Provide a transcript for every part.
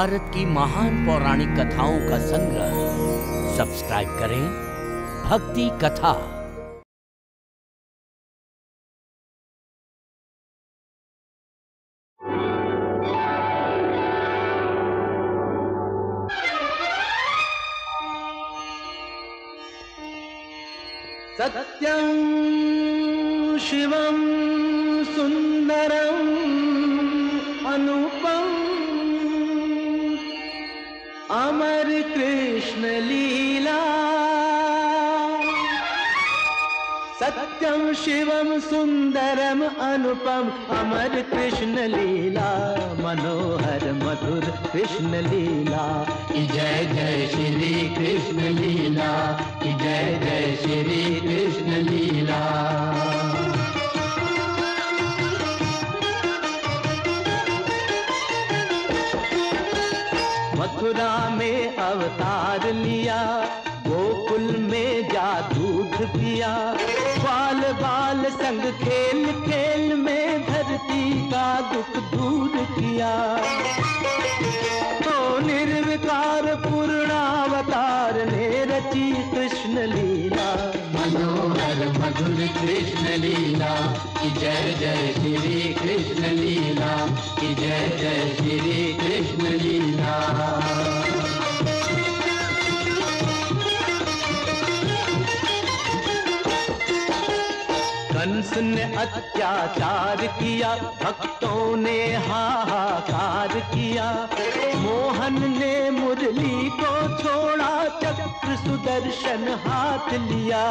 भारत की महान पौराणिक कथाओं का संग्रह। सब्सक्राइब करें। भक्ति कथा। सुन्दरम् अनुपम अमर कृष्ण लीला मनोहर मधुर कृष्ण लीला। कि जय जय श्री कृष्ण लीला कि जय जय श्री कृष्ण लीला। मथुरा में अवतार लिया गोकुल में जादूध किया बाल बाल संग खेल किया। तो निर्विकार पूर्णावतार ने रची कृष्ण लीला। मनोहर मधुर कृष्ण लीला, की जय जय श्री कृष्ण लीला, की जय जय श्री कृष्ण लीला। कंस ने अत्याचार किया, भक्तों ने हाहाकार किया। मोहन ने मुरली को छोड़ा, चक्र सुदर्शन हाथ लिया।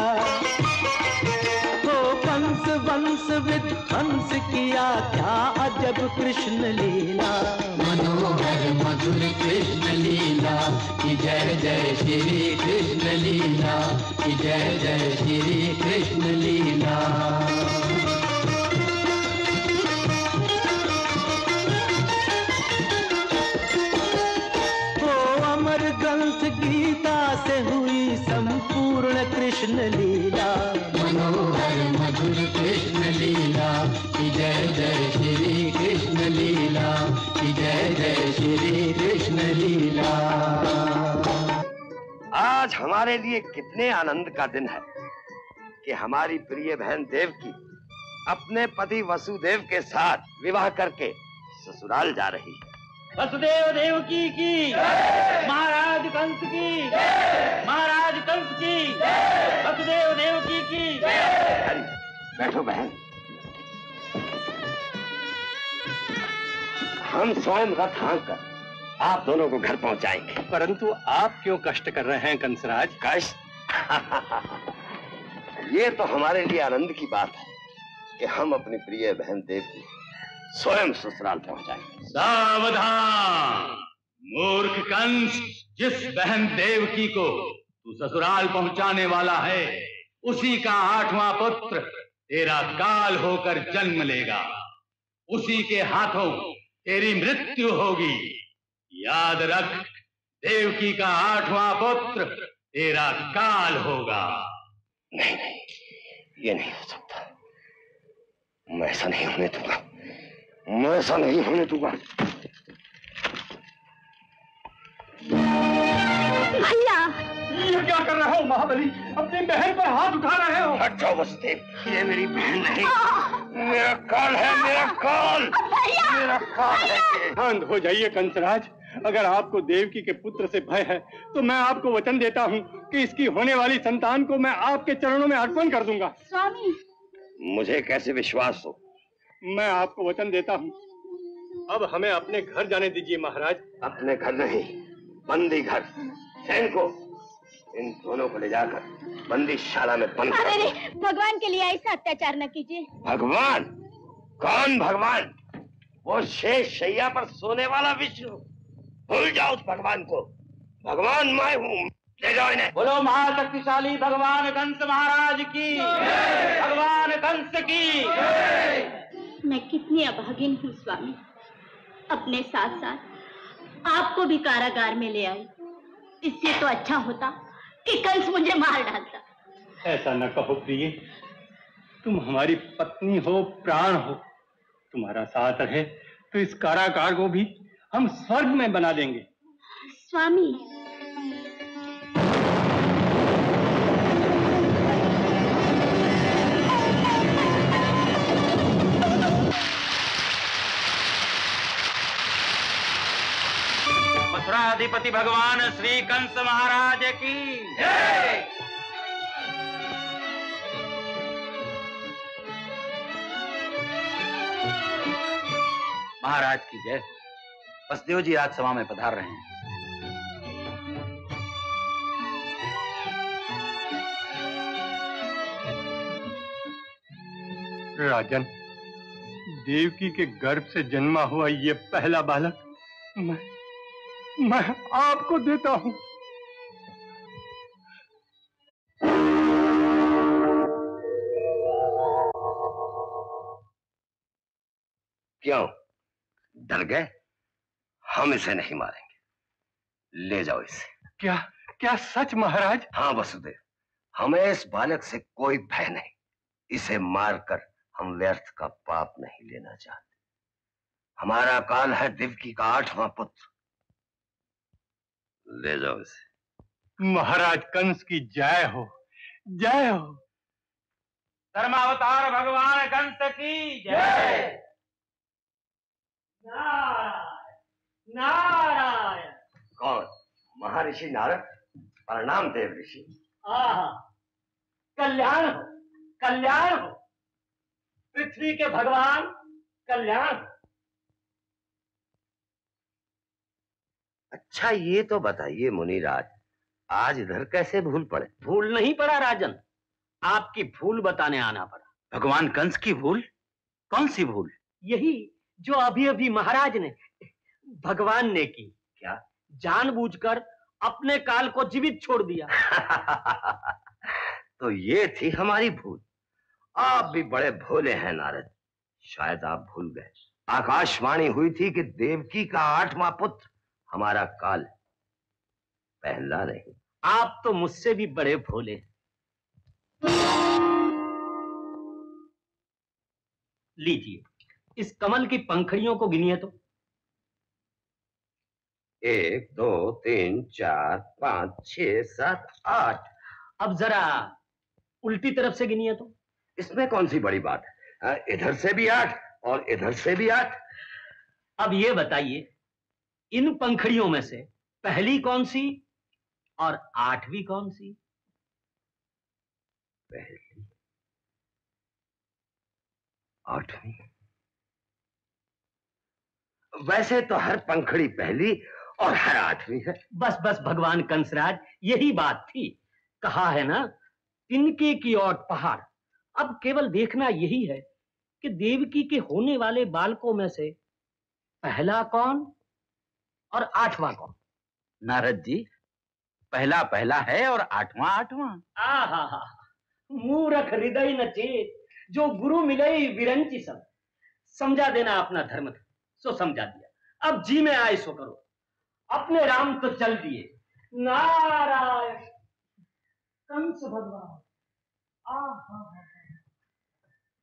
तो वंश विद हंस किया क्या अजब कृष्ण लीला। मनोहर मधुर कृष्ण लीला, की जय जय श्री कृष्ण लीला, की जय जय श्री कृष्ण लीला। से हुई संपूर्ण कृष्ण लीला। मनोहर, मधुर कृष्ण लीला। जय जय श्री कृष्ण लीला। जय जय श्री कृष्ण लीला। आज हमारे लिए कितने आनंद का दिन है कि हमारी प्रिय बहन देव की अपने पति वसुदेव के साथ विवाह करके ससुराल जा रही है। वसुदेव देवकी की की। महाराज कंस की। महाराज कंस की। वसुदेव देवकी की हरी, बैठो बहन। हम स्वयं रथ हाँक कर आप दोनों को घर पहुंचाएँगे। परंतु आप क्यों कष्ट कर रहे हैं कंसराज? कष्ट? ये तो हमारे लिए आनंद की बात है कि हम अपनी प्रिय बहन देवकी स्वयं ससुराल पहुंचाएँगे सावधान! मूर्ख कंस जिस बहन देवकी को तू ससुराल पहुँचाने वाला है उसी का आठवां पुत्र तेरा काल होकर जन्म लेगा। उसी के हाथों तेरी मृत्यु होगी। याद रख देवकी का आठवां पुत्र तेरा काल होगा। नहीं नहीं ये नहीं हो सकता। मैं ऐसा नहीं होने दूँगा। मैं ऐसा नहीं होने दूँगा भैया। ये क्या कर रहे हो महाबली? अपनी बहन पर हाथ उठा रहे हो। हट जाओ वसुदेव ये मेरी बहन नहीं। मेरा काल है मेरा काल। मेरा काल है शांत हो जाइए कंसराज। अगर आपको देवकी के पुत्र से भय है तो मैं आपको वचन देता हूँ कि इसकी होने वाली संतान को मैं आपके चरणों में अर्पण कर दूँगा। स्वामी। मुझे कैसे विश्वास हो? मैं आपको वचन देता हूँ। अब हमें अपने घर जाने दीजिए महाराज। अपने घर नहीं बंदी घर। सैनिको इन दोनों को ले जाकर बंदीशाला में बंद अरे भगवान के लिए ऐसा अत्याचार न कीजिए। भगवान? कौन भगवान? वो शेष शैया पर सोने वाला विष्णु। भूल जाओ उस भगवान को। भगवान मैं हूँ ले जाओ इन्हें। बोलो महाशक्तिशाली भगवान कंस महाराज की। भगवान कंस की। मैं कितनी अभागिन हूँ स्वामी। अपने साथ साथ आपको भी कारागार में ले आई। इससे तो अच्छा होता कि कंस मुझे मार डालता। ऐसा न कहो प्रिय तुम हमारी पत्नी हो प्राण हो तुम्हारा साथ रहे तो इस कारागार को भी हम स्वर्ग में बना देंगे। स्वामी मथुराधिपति भगवान श्री कंस महाराज की। महाराज की जय। वसुदेव जी राजसभा में पधार रहे हैं। राजन देवकी के गर्भ से जन्मा हुआ ये पहला बालक मैं मैं आपको देता हूँ। क्यों? डर गए? हम इसे नहीं मारेंगे। ले जाओ इसे। क्या क्या सच महाराज? हाँ वसुदेव। हमें इस बालक से कोई भय नहीं। इसे मारकर हम व्यर्थ का पाप नहीं लेना चाहते। हमारा काल है दिवकी का आठवां पुत्र। ले जाओ इसे महाराज कंस की जय हो जय हो। धर्मावतार भगवान कंस की जय। नारायण नारायण। कौन? महर्षि नारद? प्रणाम देव ऋषि। कल्याण हो कल्याण हो। पृथ्वी के भगवान कल्याण हो। अच्छा ये तो बताइए मुनिराज आज इधर कैसे भूल पड़े? भूल नहीं पड़ा राजन। आपकी भूल बताने आना पड़ा। भगवान कंस की भूल? कौन सी भूल? यही जो अभी अभी महाराज ने भगवान ने की। क्या? जानबूझकर अपने काल को जीवित छोड़ दिया। तो ये थी हमारी भूल। आप भी बड़े भोले हैं नारद। शायद आप भूल गए। आकाशवाणी हुई थी कि देवकी का आठवां पुत्र हमारा काल पहला नहीं आप तो मुझसे भी बड़े भोले। लीजिए इस कमल की पंखड़ियों को गिनिए तो। एक दो तीन चार पाँच छ सात आठ। अब जरा उल्टी तरफ़ से गिनिए तो। इसमें कौन सी बड़ी बात है? हाँ, इधर से भी आठ और इधर से भी आठ। अब ये बताइए इन पंखड़ियों में से पहली कौन सी और आठवीं कौन सी? पहली। आठवीं। वैसे तो हर पंखड़ी पहली और हर आठवीं है। बस बस, भगवान कंसराज, यही बात थी। कहा है ना, तिनके की ओट पहाड़। अब केवल देखना यही है कि देवकी के होने वाले बालकों में से पहला कौन और आठवां कौन? नारद जी पहला पहला है और आठवां आठवां। आहा मूरख हृदय न चेत जो गुरु मिले विरंची सब। समझा देना अपना धर्म था सो समझा दिया। अब जी में आए सो करो। अपने राम तो चल दिए। नारायण कंस भगवान। आहा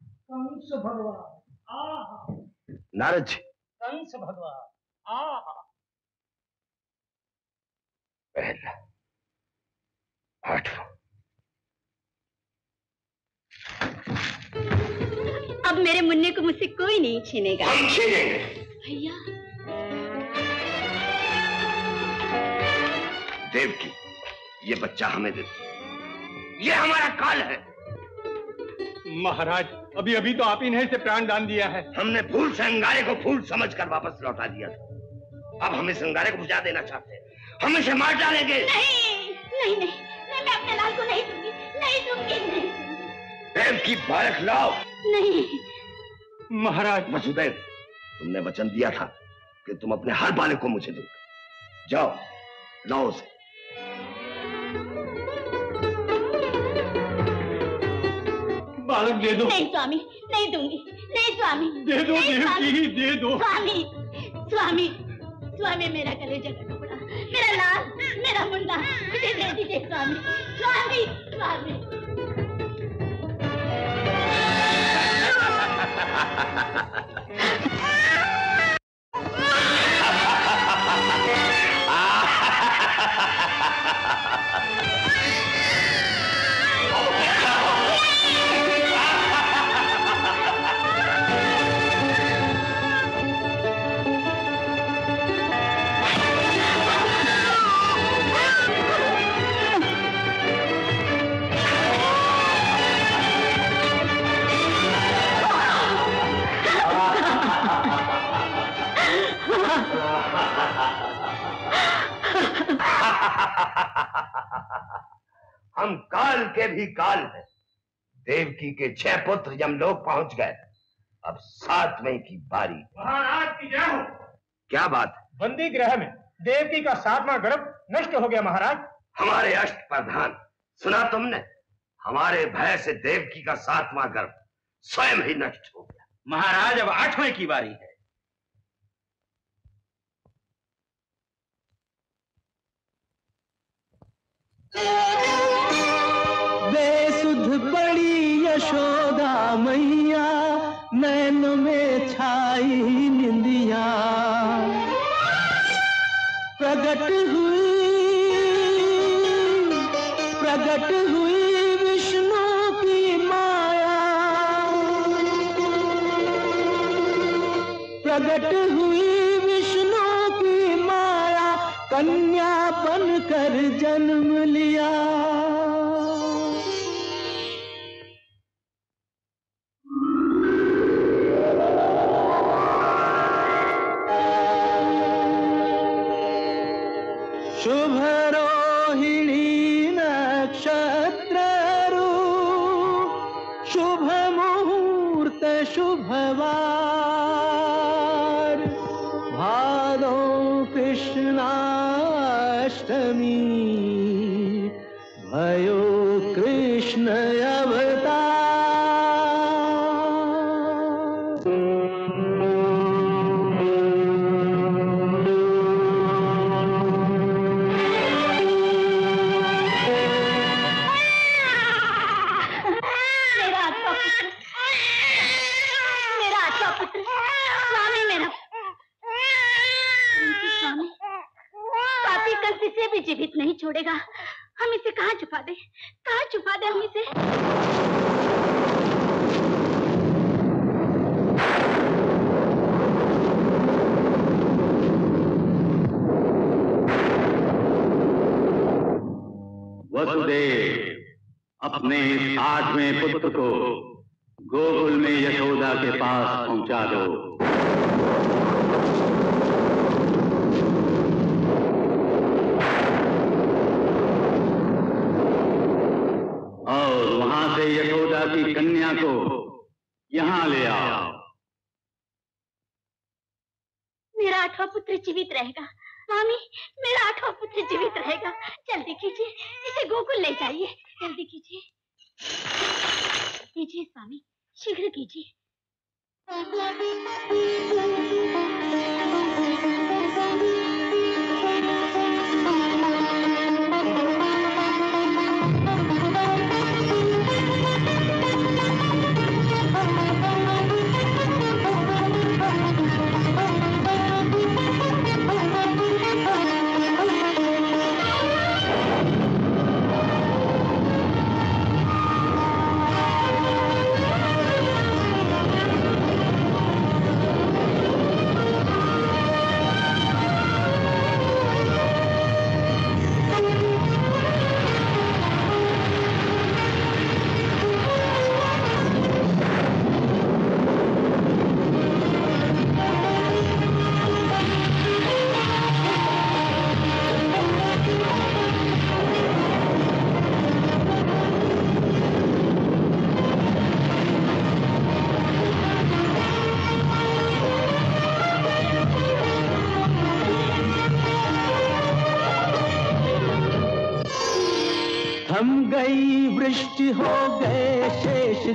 कंस भगवान आहा। नारद जी। कंस भगवान आहा। पहला आठवां। अब मेरे मुन्ने को मुझसे कोई नहीं छीनेगा। हम छीनेंगे। भैया। देव की ये बच्चा हमें दे ये हमारा काल है। महाराज अभी अभी तो आप ही ने इसे प्राण दान दिया है। हमने फूल से अंगारे को फूल समझकर वापस लौटा दिया था। अब हम इस अंगारे को बुझा देना चाहते हैं। हम इसे मार डालेंगे। नहीं नहीं नहीं नहीं मैं अपने लाल को नहीं दूँगी नहीं दूँगी नहीं दूँगी। देव की बालक लाओ। नहीं। महाराज। वसुदेव तुमने वचन दिया था कि तुम अपने हर बालक को मुझे दोगे। जाओ लाओ उसे। बालक दे दो। नहीं स्वामी नहीं दूँगी नहीं स्वामी। दे दो देव स्वामी। की दे दो। स्वामी स्वामी स्वामी मेरा कलेजा का मेरा लाल मेरा मुंडा। मुझे दे दीजिए स्वामी स्वामी स्वामी। हम काल के भी काल हैं देवकी के छह पुत्र यमलोक पहुँच गए। अब सातवें की बारी। महाराज की जय हो। क्या बात है? बंदी ग्रह में देवकी का सातवां गर्भ नष्ट हो गया महाराज। हमारे अष्ट प्रधान सुना तुमने? हमारे भय से देवकी का सातवां गर्भ स्वयं ही नष्ट हो गया। महाराज अब आठवें की बारी है। बेसुध पड़ी यशोदा मैया नैन में छाई निंदिया। प्रगट हुई प्रगट हुई की माया। प्रगट हुई कन्या बनकर जन्म लिया। शुभ रोहिणी नक्षत्र शुभ मुहूर्त शुभवार। भादो कृष्णाष्टमी भयो कृष्ण मेरा छोड़ेगा। हम इसे कहाँ छुपा दे? कहाँ छुपा दे हम इसे? वसुदेव, अपने आठवें पुत्र को गोकुल में यशोदा के पास पहुँचा दो और वहाँ से यशोदा की कन्या को यहाँ ले आओ मेरा आठवां पुत्र जीवित रहेगा। मामी, मेरा आठवां पुत्र जीवित रहेगा। जल्दी कीजिए, इसे गोकुल ले जाइए। जल्दी कीजिए। कीजिए स्वामी, शीघ्र कीजिए।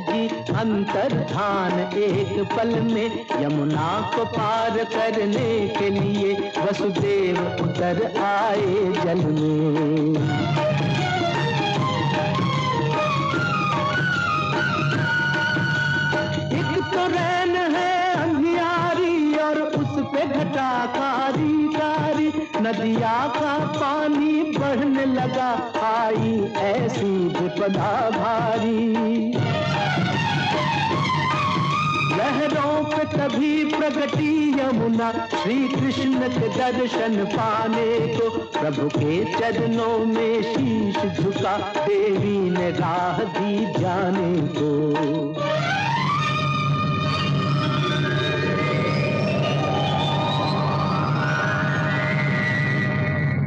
जी अंतर्धान एक पल में यमुना को पार करने के लिए वसुदेव उतर आए जल में। एक तो है कारी कारी नदिया का पानी बढ़ने लगा, आई ऐसी विपदा भारी। लहरों पे तभी प्रगति यमुना। श्री कृष्ण के दर्शन पाने को प्रभु के चरणों में शीश झुका। देवी ने राह दी जाने को।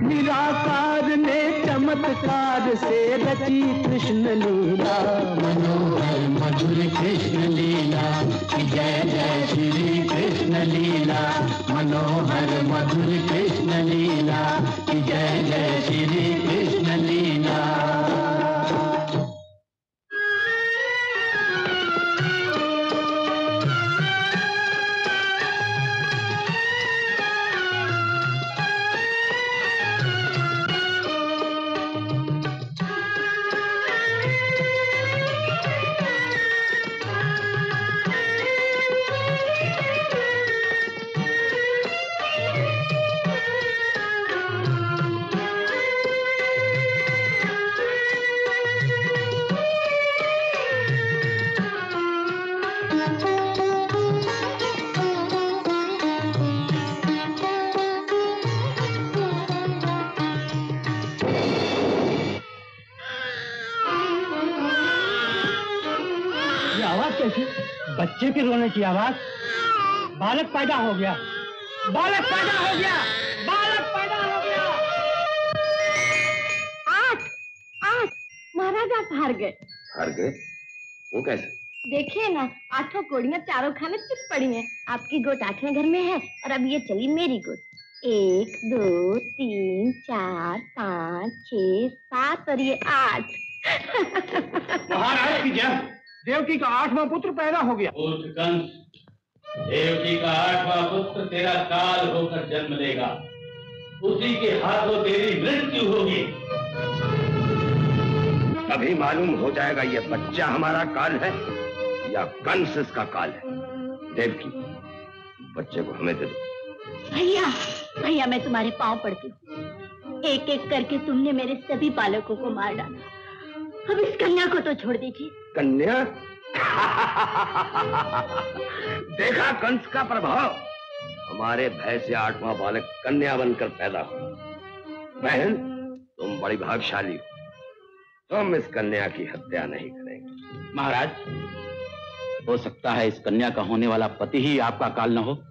निराकार ने विस्तार से रची कृष्ण लीला। मनोहर, मधुर कृष्ण लीला। जय जय श्री कृष्ण लीला। मनोहर, मधुर कृष्ण लीला। जय जय श्री कृष्ण लीला। के आवाज़? बालक पैदा हो गया। बालक पैदा हो गया। बालक पैदा हो गया। आठ आठ। महाराज आप हार गए। हार गए? वो कैसे? देखिए ना आठों कोड़ियाँ चारों खाने चिप पड़ी हैं। आपकी गोट आठवें घर में है और अब ये चली मेरी गोट। एक दो तीन चार पाँच छः सात और ये आठ। महाराज की जय। देवकी का आठवां पुत्र पैदा हो गया। कंस देवकी का आठवां पुत्र तेरा काल होकर जन्म लेगा। उसी के हाथों तेरी मृत्यु होगी। तभी मालूम हो जाएगा ये बच्चा हमारा काल है या कंस इसका काल है। देवकी बच्चे को हमें दे दो। भैया भैया मैं तुम्हारे पाँव पड़ती हूँ। एक एक करके तुमने मेरे सभी बालकों को मार डाला। अब इस कन्या को तो छोड़ दीजिए। कन्या? देखा कंस का प्रभाव। हमारे भय से आठवां बालक कन्या बनकर पैदा हो। बहन तुम बड़ी भागशाली हो। तुम इस कन्या की हत्या नहीं करेंगे। महाराज हो सकता है इस कन्या का होने वाला पति ही आपका काल न हो।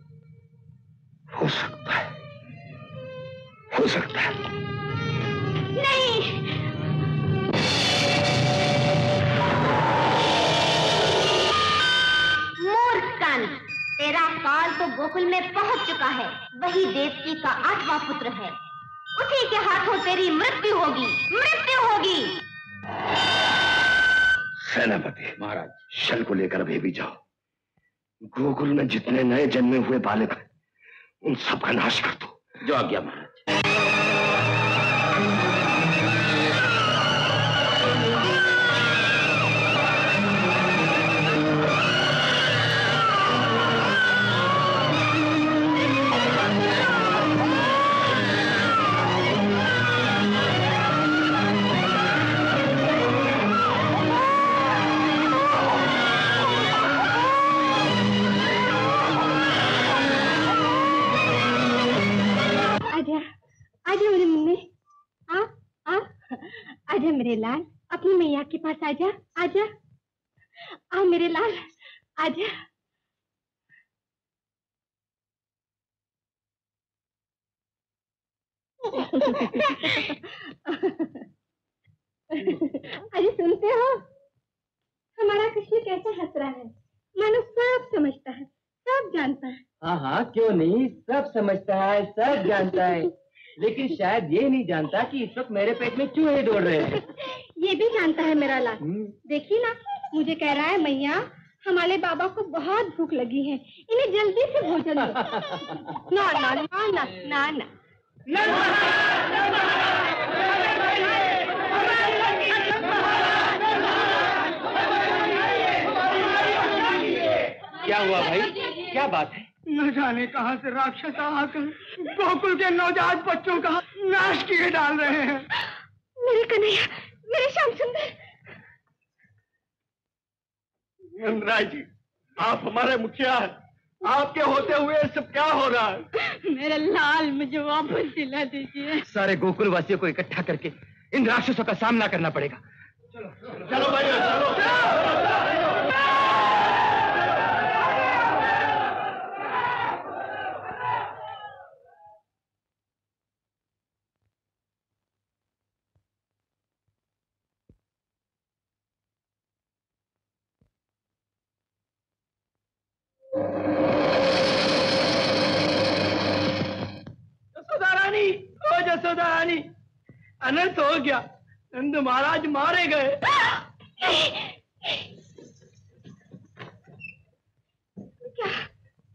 हो सकता है। हो सकता है। नहीं मूर्ख तेरा काल तो गोकुल में पहुँच चुका है। वही देवकी का आठवां पुत्र है। उसी के हाथों तेरी मृत्यु होगी मृत्यु होगी। सेनापति महाराज शल को लेकर अभी भी जाओ। गोकुल में जितने नए जन्मे हुए बालक हैं उन सबका नाश कर दो। जो आज्ञा महाराज। अपनी के पास आजा आजा। आ मेरे लाल, आजा। अरे सुनते हो? हमारा कृष्ण कैसे हंस रहा है? मानो सब समझता है, सब जानता है। हाँ हाँ क्यों नहीं? सब समझता है, सब जानता है। लेकिन शायद ये नहीं जानता कि इस वक्त मेरे पेट में चूहे दौड़ रहे हैं। ये भी जानता है मेरा लाल। हम्म, देखिए ना मुझे कह रहा है मैया हमारे बाबा को बहुत भूख लगी है। इन्हें जल्दी से भोजन दो। ना ना ना ना ना ना। क्या हुआ भाई? क्या बात है? न जाने कहाँ से राक्षस आकर गोकुल के नवजात बच्चों का नाश किए डाल रहे हैं। मेरे कन्हैया मेरे श्याम सुंदर। नंदराय जी आप हमारे मुखिया हैं। आपके होते हुए सब क्या हो रहा है? मेरा लाल मुझे वापस दिला दीजिए। सारे गोकुल वासियों को इकट्ठा करके इन राक्षसों का सामना करना पड़ेगा। चलो चलो भाई चलो यशोदा गया। नंद महाराज मारे गए। क्या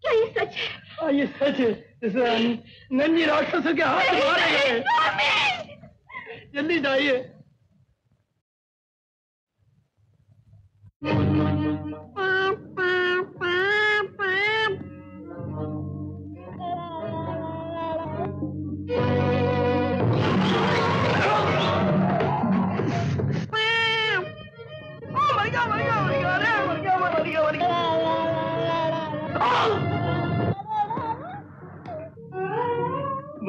क्या ये सच है? हाँ, ये सच है। रानी नंदी राक्षसों के हाथ मारे गए। जल्दी जाइए।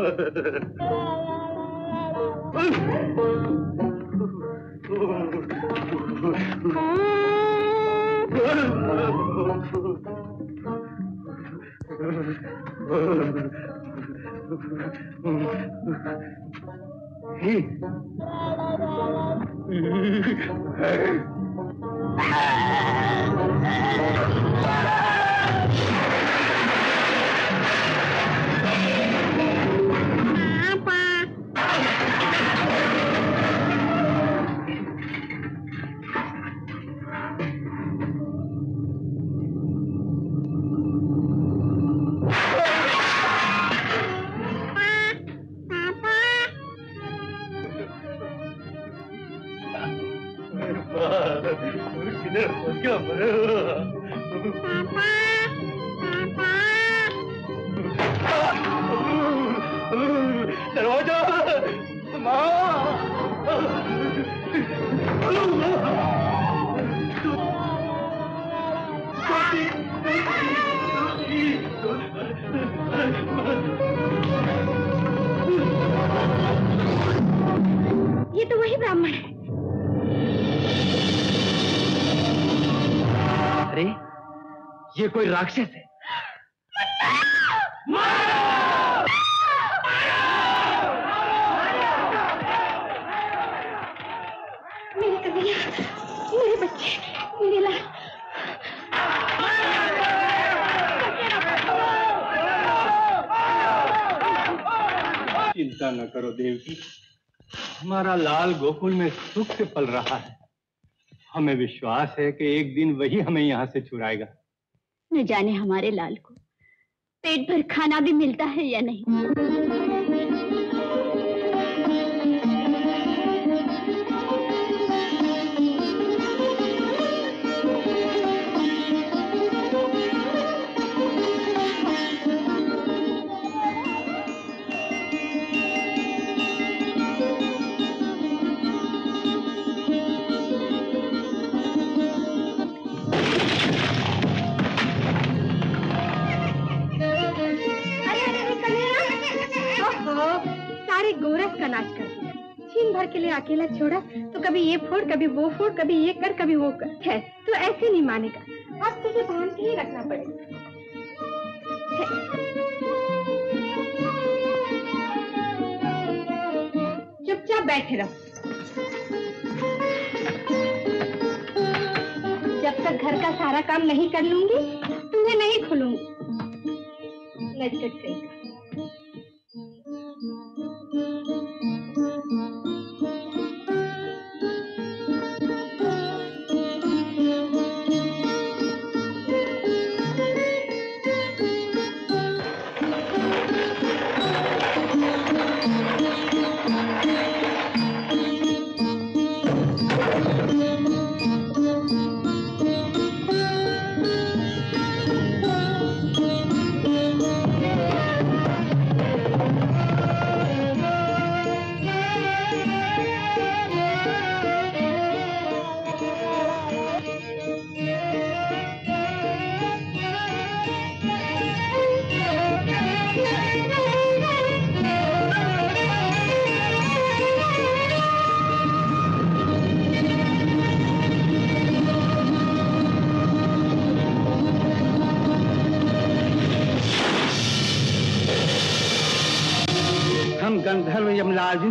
किधर हमारा लाल गोकुल में सुख से पल रहा है। हमें विश्वास है कि एक दिन वही हमें यहाँ से छुड़ाएगा। न जाने हमारे लाल को पेट भर खाना भी मिलता है या नहीं। का नाच कर दिया। छीन भर के लिए अकेला छोड़ा तो कभी ये फोड़, कभी वो फोड़, कभी ये कर, कभी वो कर। है तो ऐसे नहीं मानेगा। अब तुझे बाँध के ही रखना पड़ेगा। चुपचाप बैठे रहो। जब तक घर का सारा काम नहीं कर लूँगी, तुम्हें नहीं खुलूँगी। नटखट कहीं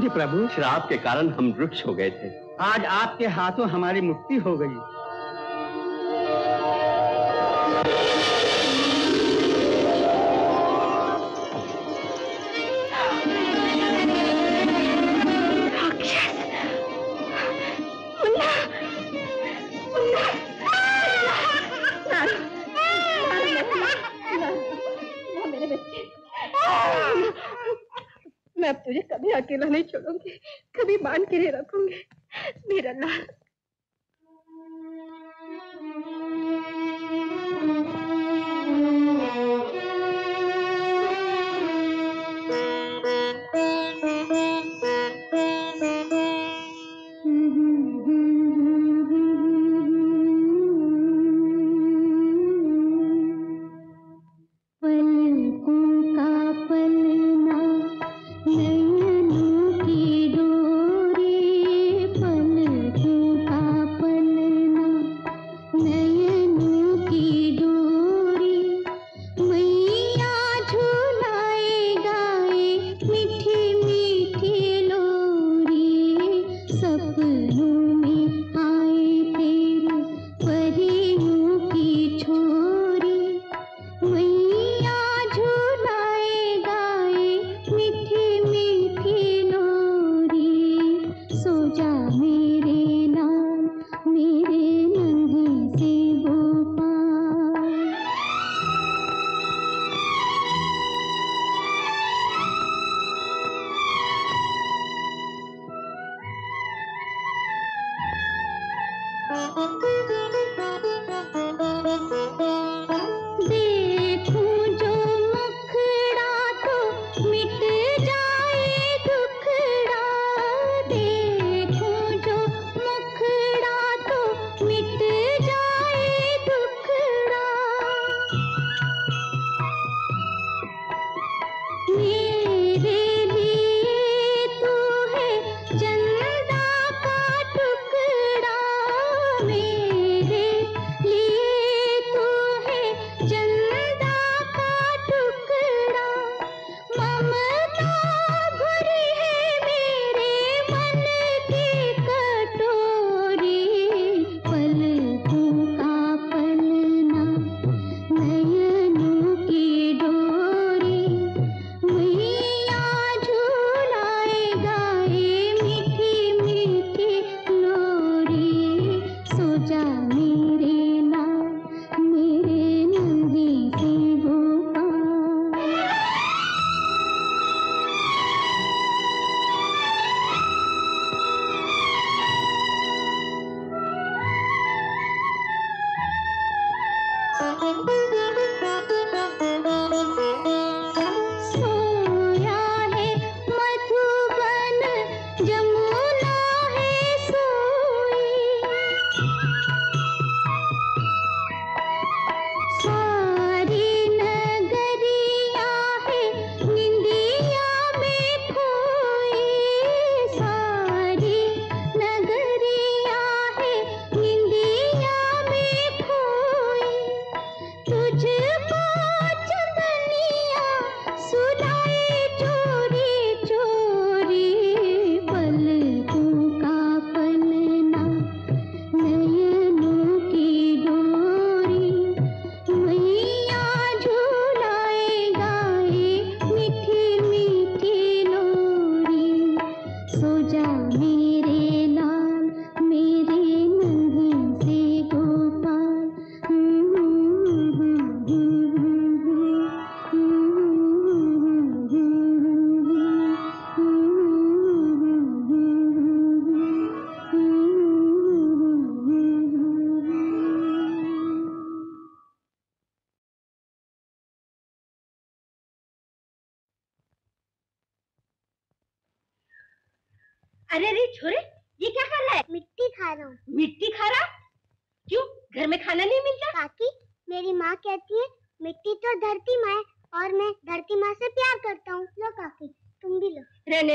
प्रभु। श्राप के कारण हम वृक्ष हो गए थे। आज आपके हाथों हमारी मुक्ति हो गई।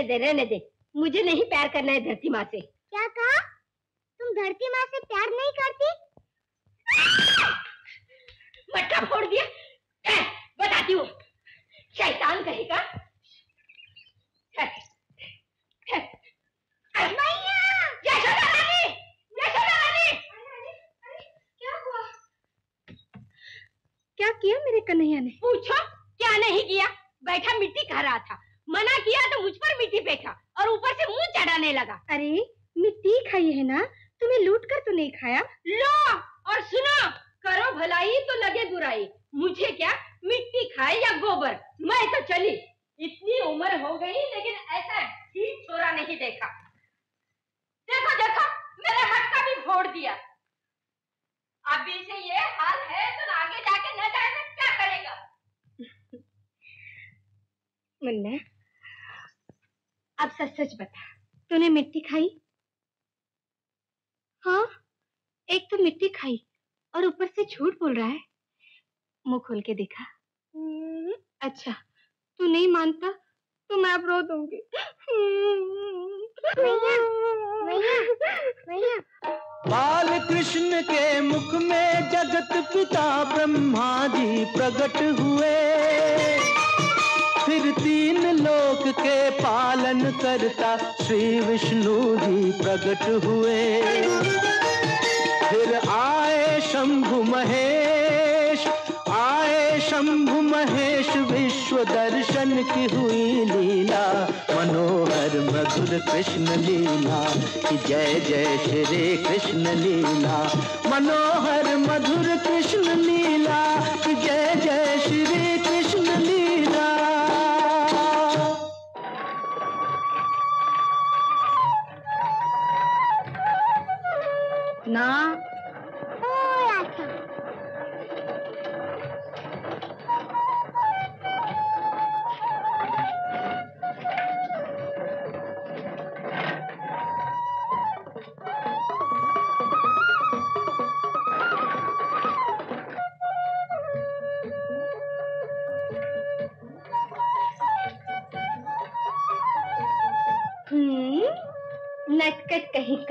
रहने दे रहने दे। मुझे नहीं प्यार करना है धरती माँ से।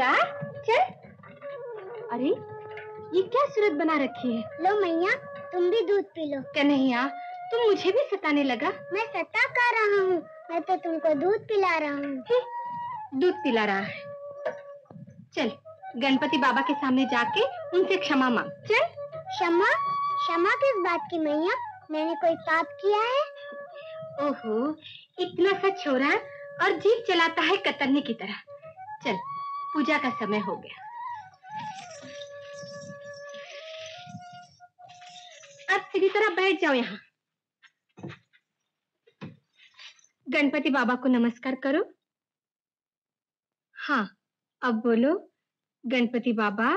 नटकट का चल। अरे ये क्या सूरत बना रखी है? लो मैया तुम भी दूध पी लो। कन्हैया तुम मुझे भी सताने लगा? मैं सता कर रहा हूँ मैं तो तुमको दूध पिला रहा हूँ। दूध पिला रहा है। चल गणपति बाबा के सामने जाके उनसे क्षमा मांग। चल। क्षमा? क्षमा किस बात की मैया? मैंने कोई पाप किया है? ओहो इतना सा छोरा और जीप चलाता है कतरने की तरह। चल पूजा का समय हो गया। अब सीधी तरह बैठ जाओ यहाँ। गणपति बाबा को नमस्कार करो। हाँ अब बोलो गणपति बाबा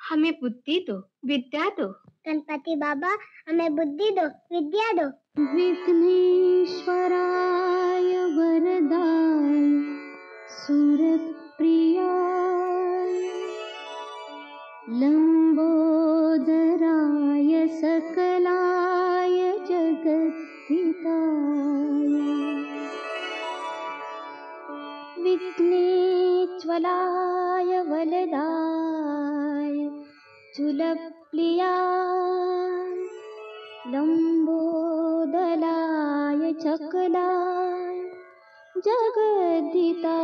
हमें बुद्धि दो विद्या दो। गणपति बाबा हमें बुद्धि दो विद्या दो। विघ्नेश्वराय वरदाय सुरप्रियाय लम्बोदराय सकलाय शकलाय विघ्नेज्वलाय वलदाय झुलिया लम्बोदलाय चकलाय जगदिता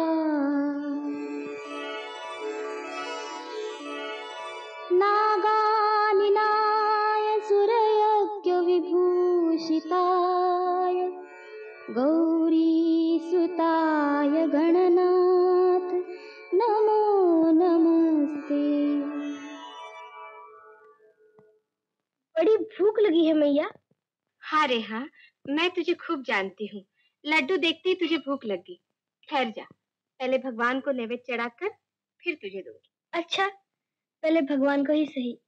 भूख लगी है मैया। हाँ रे हाँ मैं तुझे खूब जानती हूँ। लड्डू देखते ही तुझे भूख लग। गई ठहर जा पहले भगवान को नैवेद्य चढ़ाकर फिर तुझे दूँगी। अच्छा पहले भगवान को ही सही।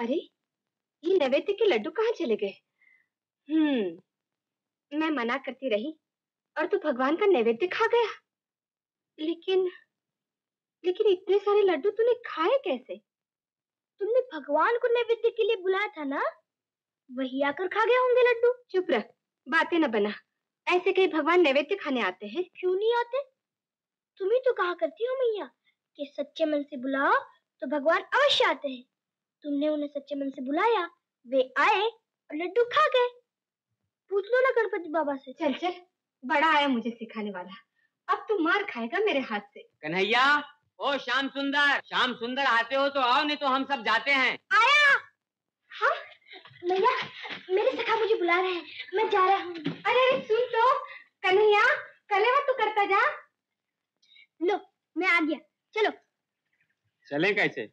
अरे, ये नैवेद्य के लड्डू कहाँ चले गए? हम्म मैं मना करती रही और तू भगवान का नैवेद्य खा गया। लेकिन लेकिन इतने सारे लड्डू तूने खाए कैसे? तुमने भगवान को नैवेद्य के लिए बुलाया था ना? वही आकर खा गए होंगे लड्डू। चुप रह, बातें न बना। ऐसे कई भगवान नैवेद्य खाने आते हैं, क्यों नहीं आते? तुम ही तो कहा करती हो मैया कि सच्चे मन से बुलाओ तो भगवान अवश्य आते हैं। तुमने उन्हें सच्चे मन से बुलाया वे आए और लड्डू खा गए। पूछ लो ना गणपति बाबा से। चल चल बड़ा आया मुझे सिखाने वाला। अब तू मार खाएगा मेरे हाथ से। कन्हैया ओ श्याम सुंदर श्याम सुंदर आते हो तो आओ नहीं तो हम सब जाते हैं। आया! हाँ भैया मेरे सखा मुझे बुला रहे हैं मैं जा रहा हूँ। अरे अरे सुन तो कन्हैया कलेवा तू करता जा। लो मैं आ गया। चलो। चलें कैसे?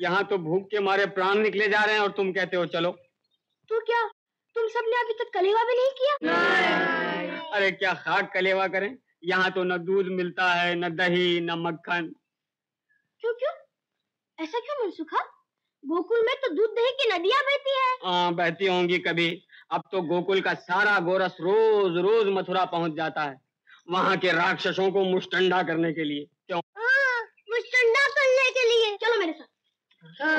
यहाँ तो भूख के मारे प्राण निकले जा रहे हैं और तुम कहते हो चलो। तू क्या? तुम सबने अभी तक कलेवा भी नहीं किया? अरे क्या खाक कलेवा करें? यहाँ तो न दूध मिलता है न दही न मक्खन। क्यों क्यों? ऐसा क्यों मनसुखा? गोकुल में तो दूध दही की नदियाँ बहती है। हाँ बहती होंगी कभी। अब तो गोकुल का सारा गोरस रोज रोज मथुरा पहुँच जाता है। वहाँ के राक्षसों को मुस्टंडा करने के लिए। क्यों? हाँ, मुस्टंडा करने के लिए। चलो मेरे साथ। हाँ,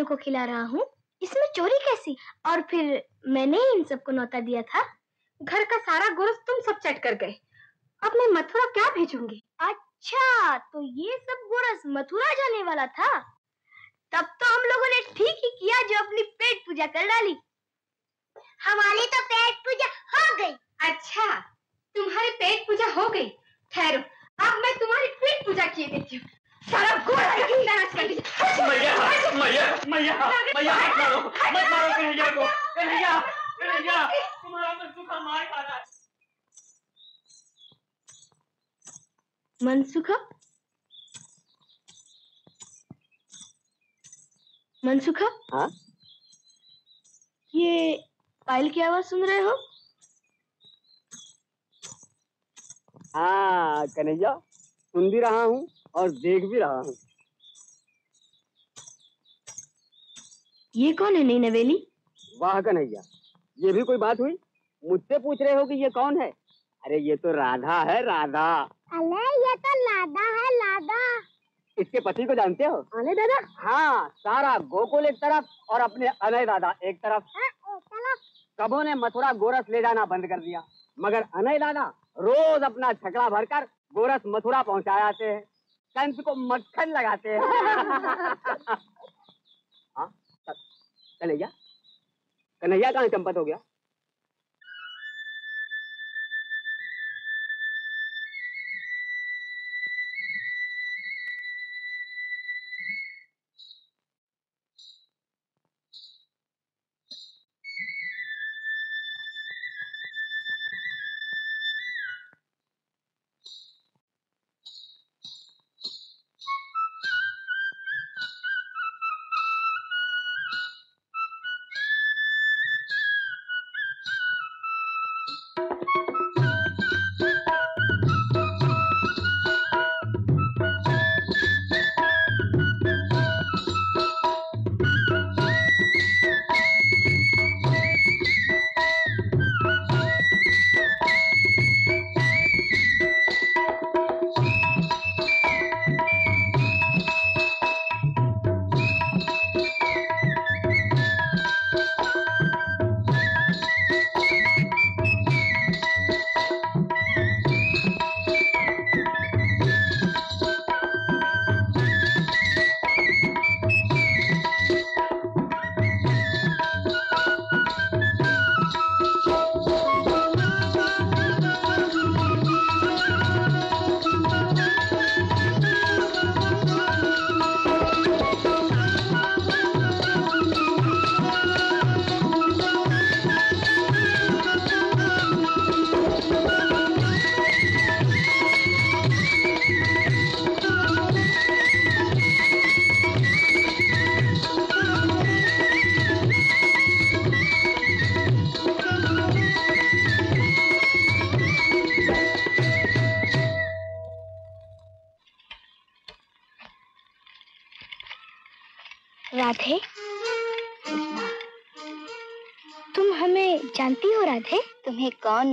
साथियों को खिला रहा हूँ। इसमें चोरी कैसी? और फिर मैंने ही इन सबको नौता दिया था। घर का सारा गुरु तुम सब चट कर गए अब मैं मथुरा क्या भेजूँगी अच्छा तो ये सब गोरस मथुरा जाने वाला था तब तो हम लोगों ने ठीक ही किया जो अपनी पेट पूजा कर डाली हमारी तो पेट पूजा हो गई अच्छा तुम्हारी पेट पूजा हो गई ठहरो अब मैं तुम्हारी पेट पूजा किए देती हूँ सारा गोरा ज़िंदा नाश कर दीजिए मैया मैया मैया मैया मत मारो मत मारो कन्हैया को कन्हैया कन्हैया तुम्हारा मनसुखा मार खा रहा है मनसुखा मनसुखा हाँ? ये पायल की आवाज़ सुन रहे हो? हाँ कन्हैया सुन भी रहा हूँ और देख भी रहा हूँ। ये कौन है नई नवेली वाह कन्हैया ये भी कोई बात हुई? मुझसे पूछ रहे हो कि ये कौन है? अरे ये तो राधा है राधा। अरे ये तो लादा है लादा। इसके पति को जानते हो? अनय दादा। हाँ सारा गोकुल एक तरफ़ और अपने अनय दादा एक तरफ़। सबों ने मथुरा गोरस ले जाना बंद कर दिया मगर अनय दादा रोज अपना छकड़ा भरकर गोरस मथुरा पहुंचाते हैं कंस को मक्खन लगाते हैं हाँ कन्हैया कन्हैया कहाँ चंपत हो गया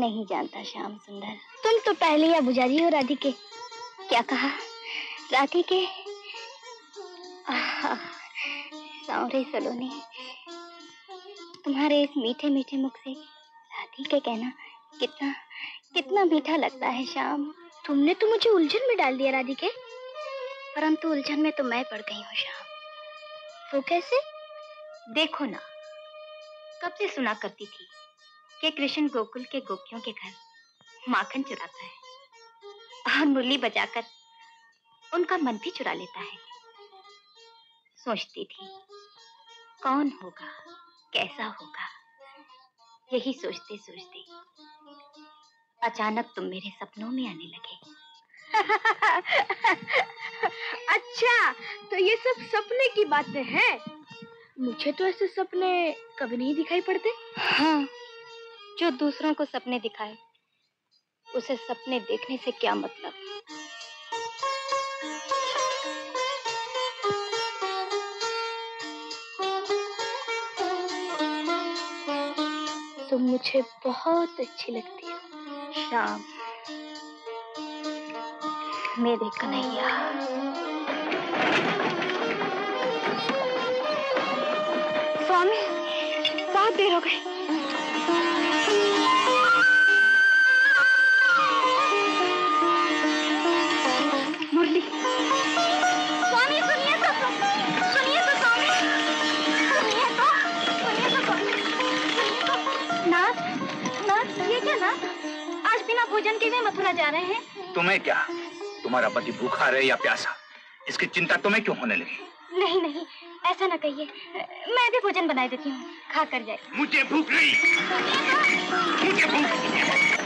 नहीं जानता श्याम सुंदर। तुम तो पहले या बुझारी हो राधिके। क्या कहा? राधिके? सौरे सलोनी। तुम्हारे इस मीठे मीठे मुख से राधिके कहना कितना कितना मीठा लगता है श्याम। तुमने तो मुझे उलझन में डाल दिया राधिके। परंतु उलझन में तो मैं पड़ गई हूँ श्याम। वो कैसे? देखो ना, कब से सुना करती थी? कि कृष्ण गोकुल के गोपियों के घर माखन चुराता है और मुरली बजाकर उनका मन भी चुरा लेता है। सोचती थी कौन होगा कैसा होगा? यही सोचते सोचते अचानक तुम मेरे सपनों में आने लगे। अच्छा तो ये सब सपने की बातें हैं? मुझे तो ऐसे सपने कभी नहीं दिखाई पड़ते। हाँ जो दूसरों को सपने दिखाए, उसे सपने देखने से क्या मतलब? तुम मुझे बहुत अच्छी लगती हो, श्याम। मेरे कन्हैया स्वामी, बहुत देर हो गई। भोजन के लिए मथुरा जा रहे हैं। तुम्हें क्या? तुम्हारा पति भूखा रहे या प्यासा? इसकी चिंता तुम्हें क्यों होने लगी? नहीं नहीं ऐसा ना कहिए। मैं भी भोजन बनाए देती हूँ। खा कर जाए। मुझे भूख नहीं। मुझे भूख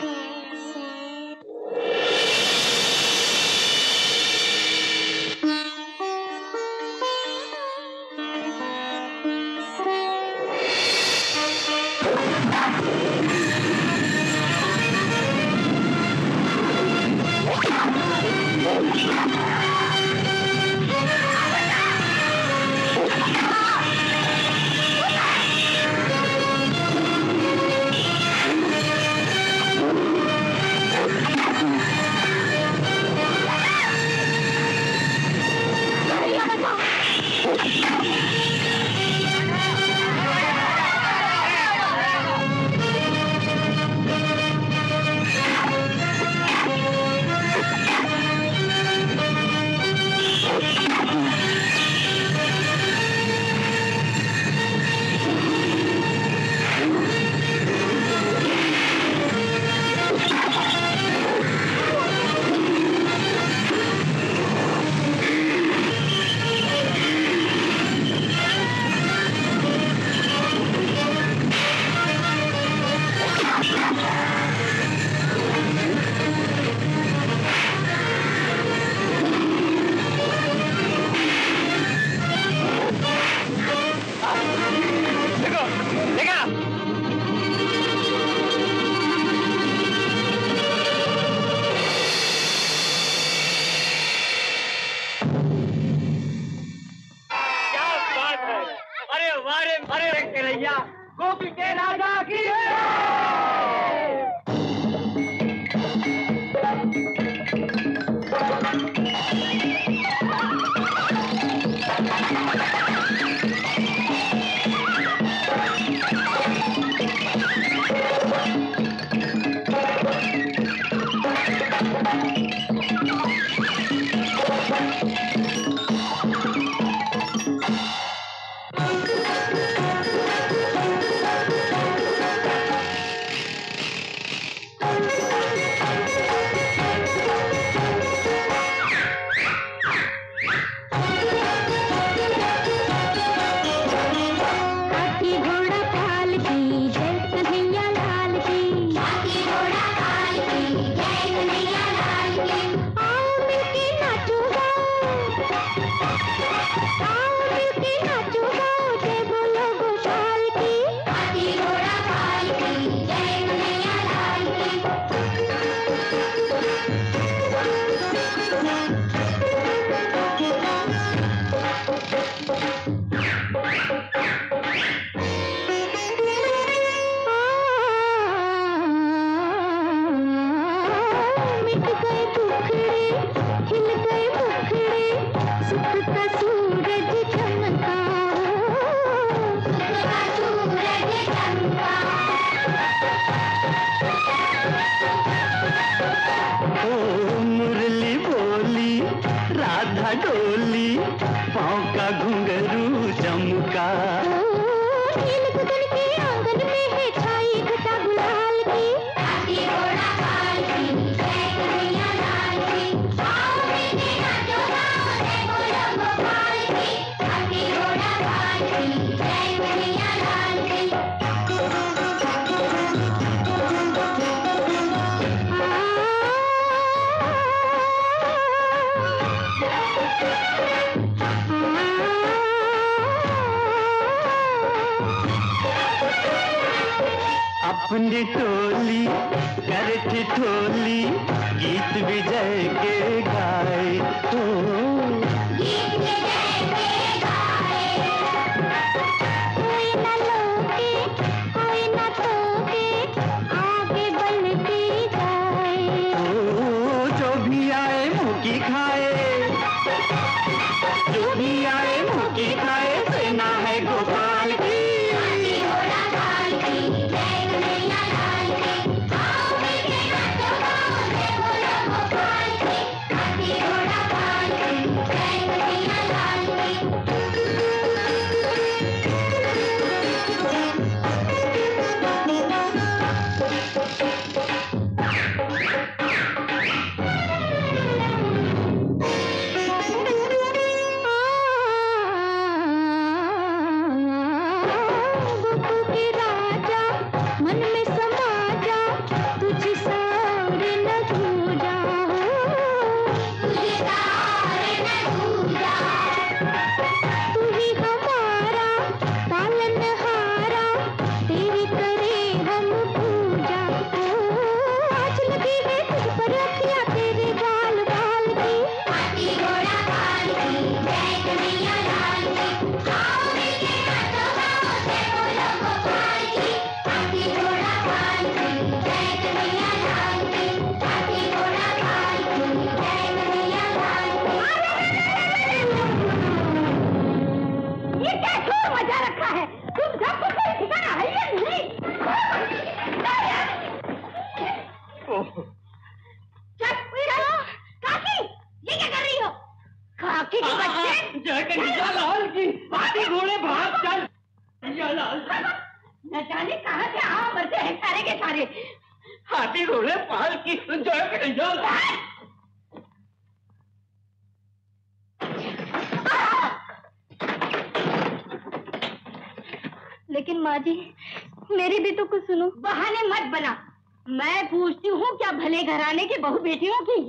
चमका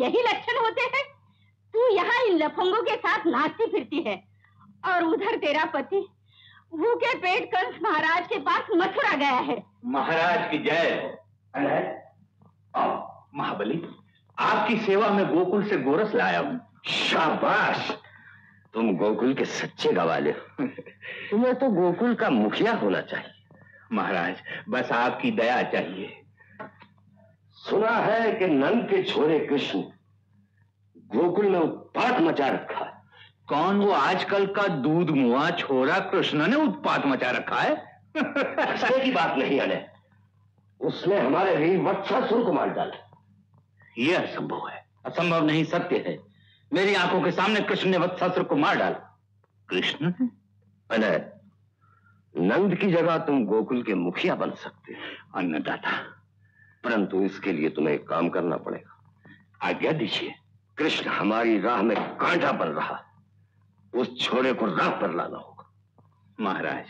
यही लक्षण होते हैं? तू यहाँ इन लफंगों के साथ नाचती फिरती है, और उधर तेरा पति भूखे पेट कंस महाराज के पास मथुरा गया है। महाराज की जय। महाबली, आपकी सेवा में गोकुल से गोरस लाया हूँ। शाबाश! तुम गोकुल के सच्चे गवाले हो। तुम्हें तो गोकुल का मुखिया होना चाहिए। महाराज, बस आपकी दया चाहिए। सुना है कि नंद के छोरे कृष्ण गोकुल में उत्पात मचा रखा है। कौन वो आजकल का दूध मुआ छोरा कृष्ण ने उत्पात मचा रखा है? हंसने की बात नहीं अने उसने हमारे वीर वत्सासुर को मार डाला। यह असंभव है। असंभव नहीं सत्य है। मेरी आँखों के सामने कृष्ण ने वत्सासुर को मार डाला। कृष्ण? ने अनय नंद की जगह तुम गोकुल के मुखिया बन सकते हो। अन्नदाता परंतु इसके लिए तुम्हें एक काम करना पड़ेगा। आज्ञा दीजिए कृष्ण हमारी राह में कांटा बन रहा उस छोरे को राह पर लाना होगा। महाराज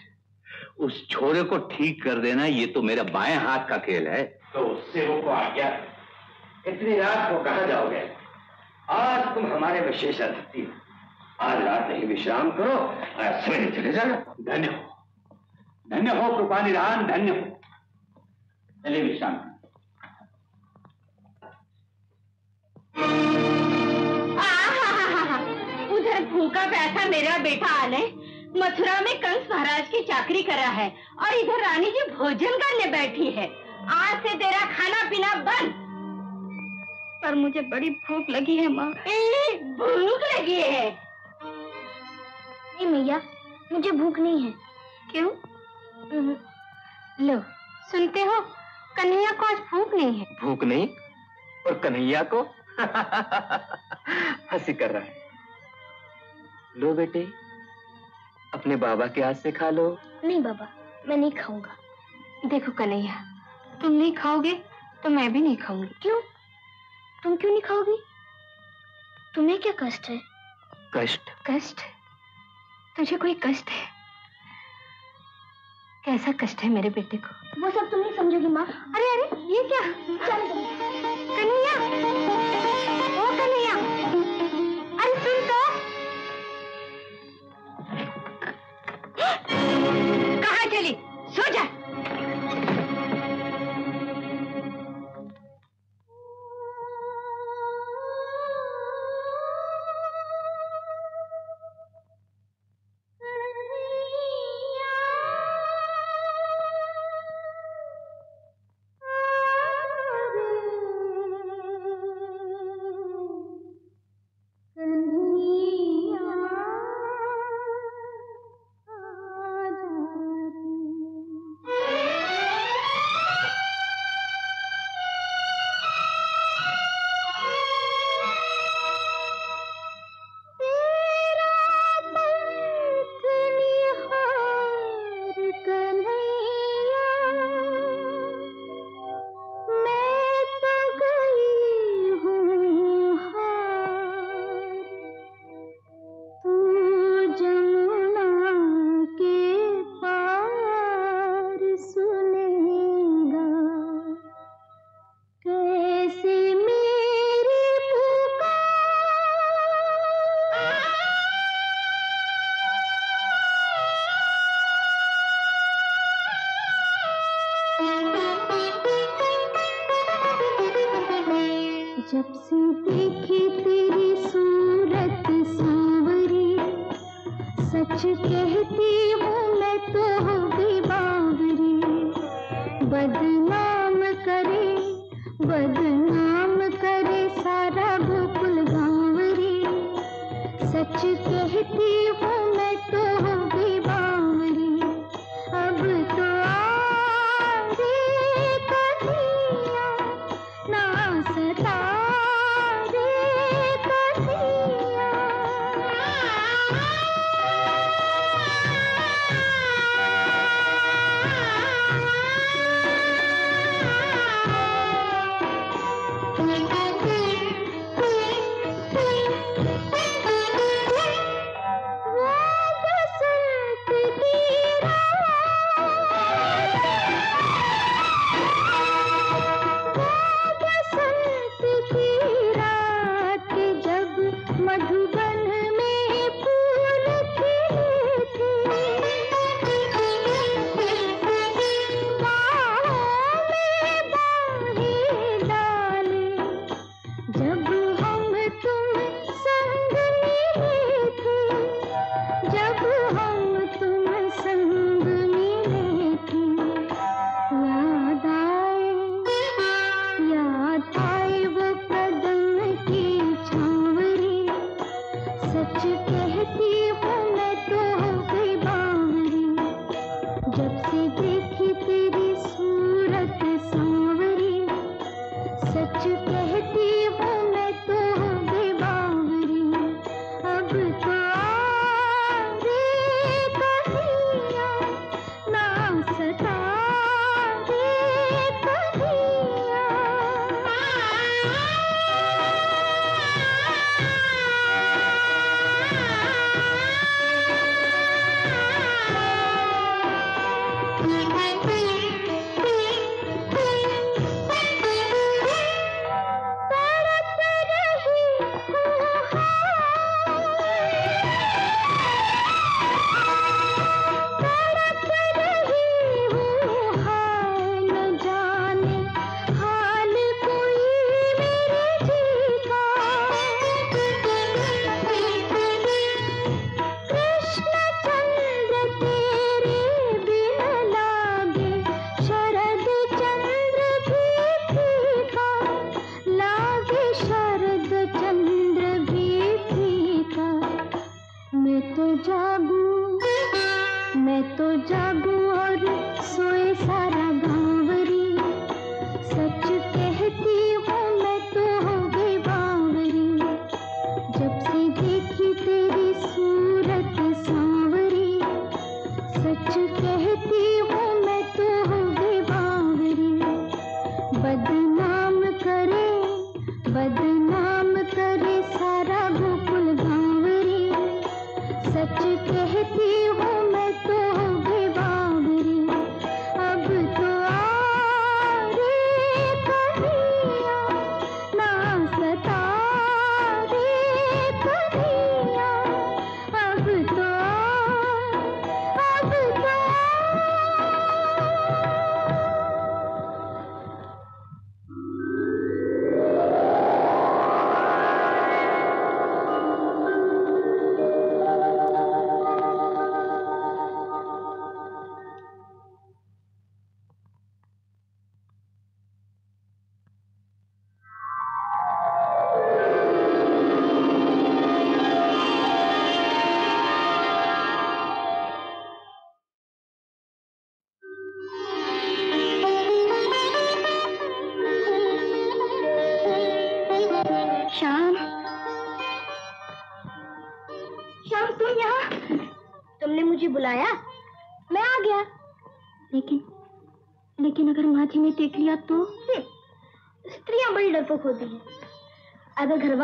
उस छोरे को ठीक कर देना ये तो मेरा बाएँ हाथ का खेल है। तो उससे वो को आज्ञा। इतनी रात को कहा जाओगे? आज तुम हमारे विशेष अतिथि आज रात नहीं विश्राम करो और सवेरे चले जाना। धन्य हो। धन्य हो कृपा निधान धन्य हो। चले विश्राम करें। उधर भूखा पैसा मेरा बेटा आने मथुरा में कंस महाराज की चाकरी करा है और इधर रानी जी भोजन करने बैठी है। आज से तेरा खाना पीना बंद। पर मुझे बड़ी भूख लगी है माँ। भूख लगी है? नहीं मैया मुझे भूख नहीं है। क्यों? हम्म, लो सुनते हो? कन्हैया को आज भूख नहीं है। भूख नहीं? और कन्हैया को? हँसी कर रहा है। लो बेटे अपने बाबा के हाथ से खा लो। नहीं बाबा मैं नहीं खाऊँगा। देखो कन्हैया तुम नहीं खाओगे तो मैं भी नहीं खाऊँगी। क्यों? तुम क्यों नहीं खाओगी? तुम्हें क्या कष्ट है? कष्ट? कष्ट? तुझे कोई कष्ट है? कैसा कष्ट है मेरे बेटे को? वो सब तुम नहीं समझोगी माँ। अरे अरे ये क्या? कन्हैया! सो जा।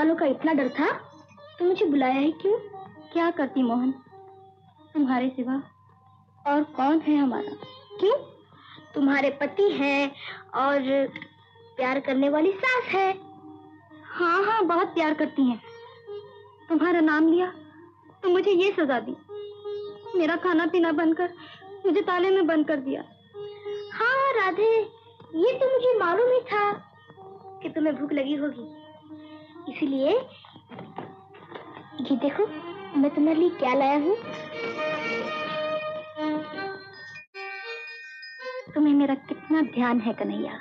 वालों का इतना डर था तो मुझे बुलाया ही क्यों? क्या करती मोहन? तुम्हारे सिवा और कौन है हमारा? क्यों? तुम्हारे पति हैं और प्यार करने वाली सास है। हाँ हाँ बहुत प्यार करती हैं। तुम्हारा नाम लिया तो मुझे ये सजा दी। मेरा खाना पीना बंद कर मुझे ताले में बंद कर दिया। हाँ राधे, ये तो मुझे मालूम ही था कि तुम्हें भूख लगी होगी। इसीलिए ये देखो मैं तुम्हारे लिए क्या लाया हूँ? तुम्हें मेरा कितना ध्यान है कन्हैया?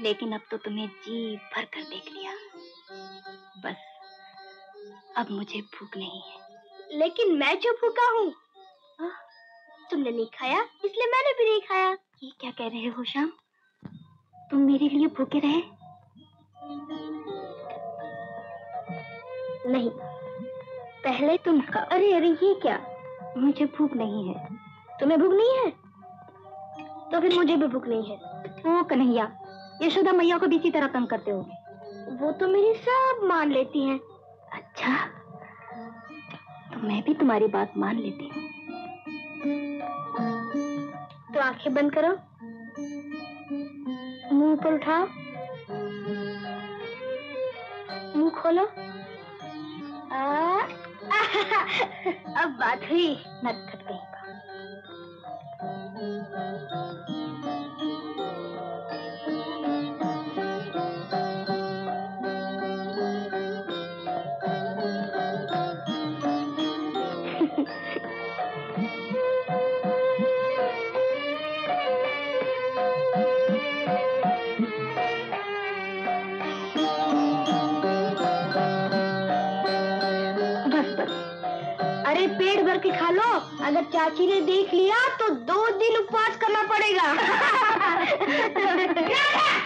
लेकिन अब तो तुम्हें जी भर कर देख लिया। बस अब मुझे भूख नहीं है। लेकिन मैं जो भूखा हूँ हाँ, तुमने नहीं खाया इसलिए मैंने भी नहीं खाया। ये क्या कह रहे हो श्याम? तुम मेरे लिए भूखे रहे? नहीं। पहले तुम खा अरे अरे, ये क्या? मुझे भूख नहीं है। तुम्हें भूख नहीं है? तो फिर मुझे भी भूख नहीं है। ओ, कन्हैया, यशोदा मैया को भी इसी तरह तंग करते हो। वो तो मेरी सब मान लेती हैं। अच्छा तो मैं भी तुम्हारी बात मान लेती हूँ। तो आँखें बंद करो। मुँह ऊपर उठाओ। मुँह खोलो। आ, अब बात हुई नटखट कहीं रोटी खा लो। अगर चाची ने देख लिया तो दो दिन उपवास करना पड़ेगा।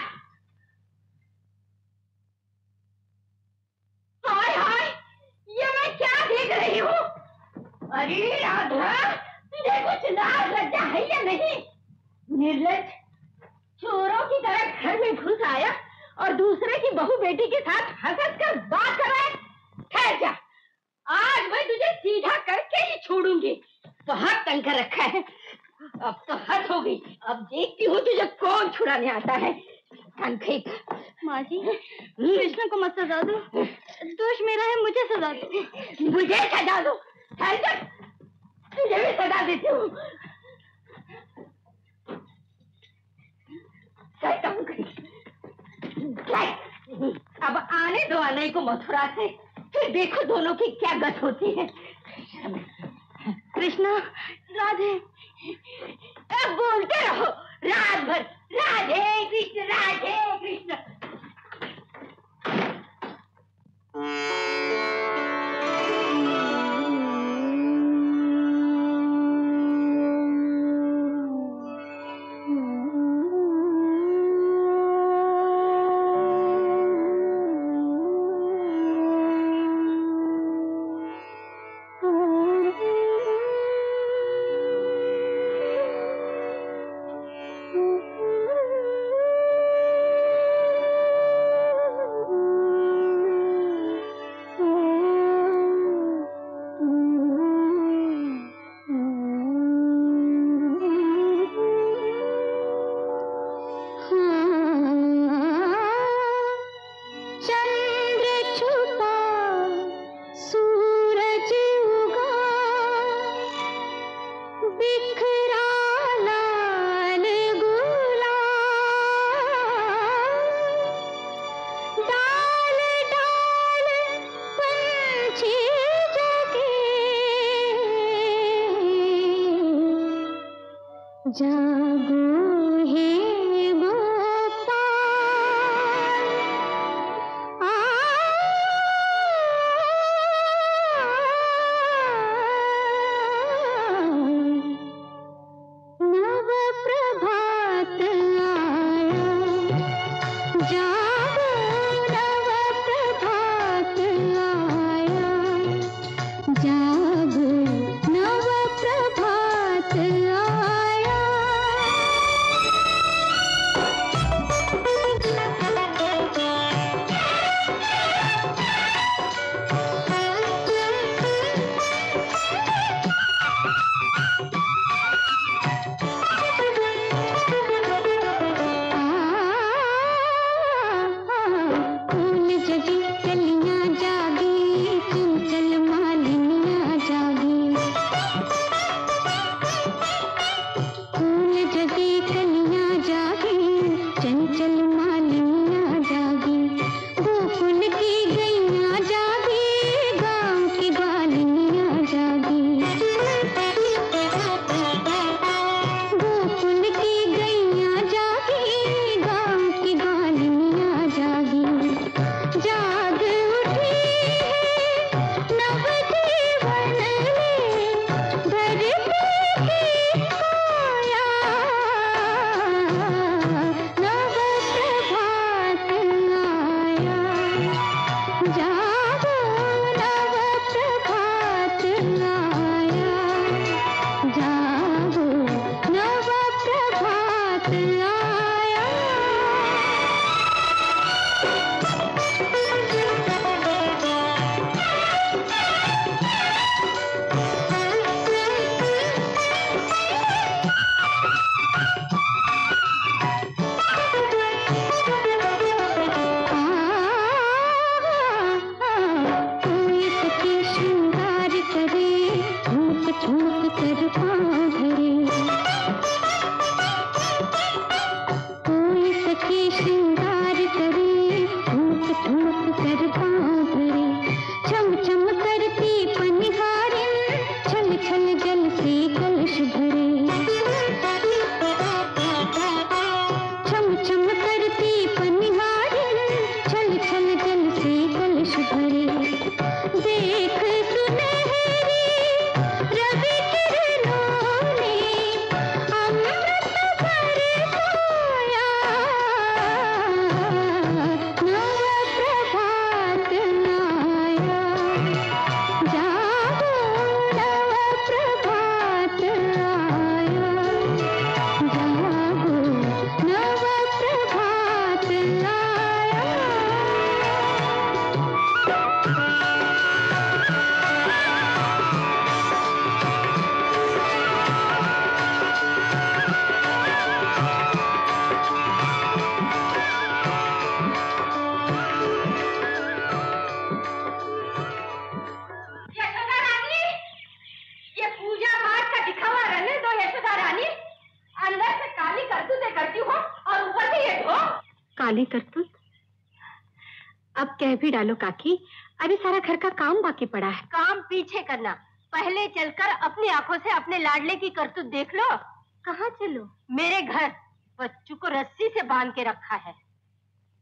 कह भी डालो काकी। अभी सारा घर का काम बाकी पड़ा है। काम पीछे करना। पहले चलकर अपनी आँखों से अपने लाडले की करतूत देख लो। कहाँ चलो? मेरे घर बच्चू को रस्सी से बाँध के रखा है।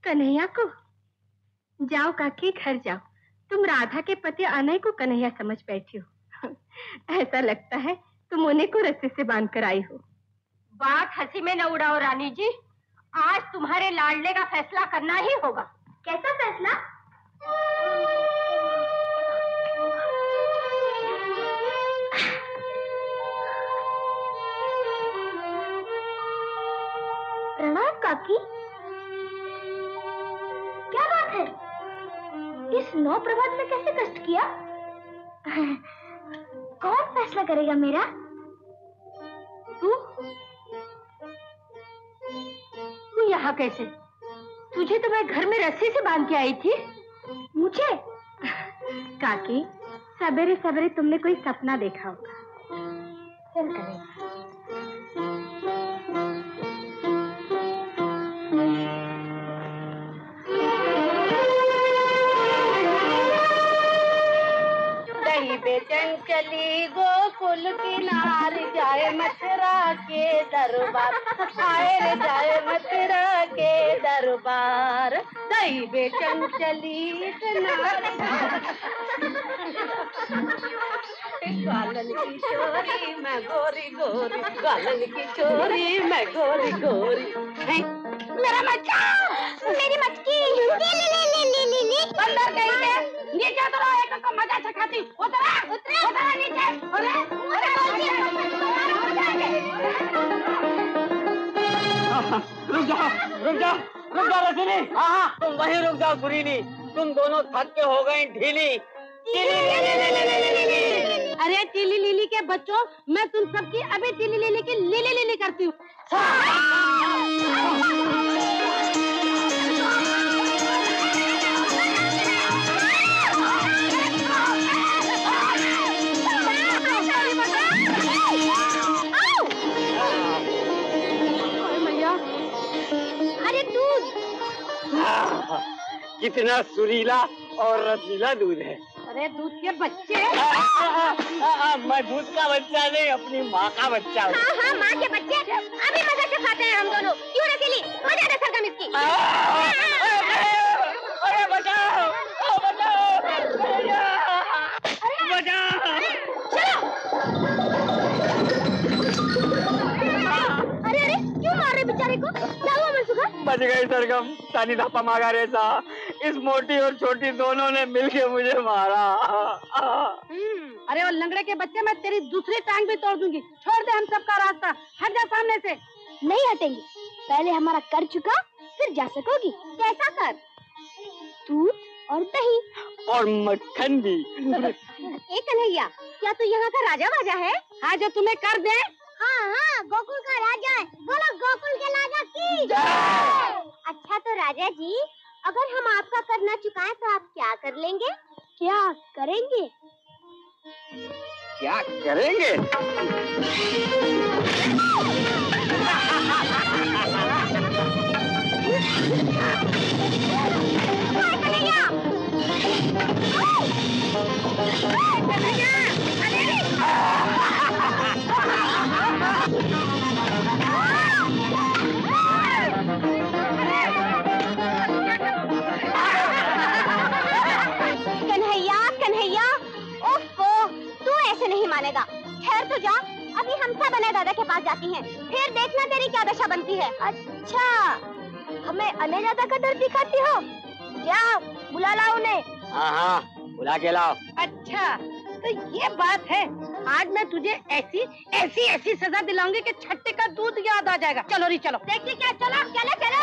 कन्हैया को? जाओ काकी घर जाओ। तुम राधा के पति अनय को कन्हैया समझ बैठी हो। ऐसा लगता है तुम उन्हें को रस्सी से बाँध कर आई हो। बात हँसी में न उड़ाओ रानी जी। आज तुम्हारे लाडले का फैसला करना ही होगा। कैसा फैसला? प्रणाम काकी। क्या बात है? इस नौ प्रभात में कैसे कष्ट किया? कौन फैसला करेगा मेरा? तू? तू यहाँ कैसे? तुझे तो मैं घर में रस्सी से बाँध के आई थी। मुझे? काकी, सवेरे सवेरे तुमने कोई सपना देखा होगा। चल दही बेचन चली गोकुल किनार, जाए मथुरा के दरबार। आए जाए मथुरा के दरबार। दही बेचन चली की चोरी, मैं गोरी गोरी। गालन की चोरी, मैं गोरी गोरी। मेरा मेरी ले ले ले ले ले ले अंदर गई है नीचे उतरो, एक को मज़ा चखाती। उतरा उतरा उतरा नीचे। अरे रुक जाओ रुक जाओ। रुक जाओ रसीली हाँ हाँ तुम वहीं रुक जाओ गुरीनी। तुम दोनों थक के हो गए ढीली। अरे चिली लीली के बच्चों मैं तुम सबकी अभी चिली लीली की लीली लीली करती हूँ। कितना सुरीला और रसीला दूध है अरे दूध के बच्चे आ, आ, आ, आ, मैं दूध का बच्चा नहीं अपनी माँ का बच्चा हूँ हाँ हाँ माँ के बच्चे अभी मज़ा से खाते हैं हम दोनों क्यों रसीली मज़ा दे सरगम इसकी अरे बचाओ बचाओ बचाओ अरे अरे क्यों मार रहे बेचारे को बच गई सरगम तानी धापा मांगा रेसा इस मोटी और छोटी दोनों ने मिलके मुझे मारा। अरे वो लंगड़े के बच्चे मैं तेरी दूसरी टांग भी तोड़ दूँगी। छोड़ दे हम सबका रास्ता। हट जा सामने से। नहीं हटेंगे। पहले हमारा कर चुका फिर जा सकोगी। कैसा कर दूध और दही। और मक्खन भी। एक कन्हैया क्या तू यहाँ का राजा वाजा है? हाँ जो तुम्हें कर दे। हाँ हाँ गोकुल का राजा है। बोलो गोकुल के राजा की? अच्छा तो राजा जी अगर हम आपका करना चुकाएँ तो आप क्या कर लेंगे? क्या करेंगे? क्या करेंगे? कन्हैया कन्हैया। ओफो तू ऐसे नहीं मानेगा। ठहर तो जा। अभी हम सब अनय दादा के पास जाती हैं। फिर देखना तेरी क्या दशा बनती है। अच्छा हमें अनय दादा का डर दिखाती हो? जाओ बुला लाओ उन्हें। हाँ हाँ बुला के लाओ। अच्छा। तो ये बात है। आज मैं तुझे ऐसी ऐसी ऐसी सजा दिलाऊँगी कि छट्टे का दूध याद आ जाएगा। चलो री चलो। देखिए क्या चलो चलो चलो।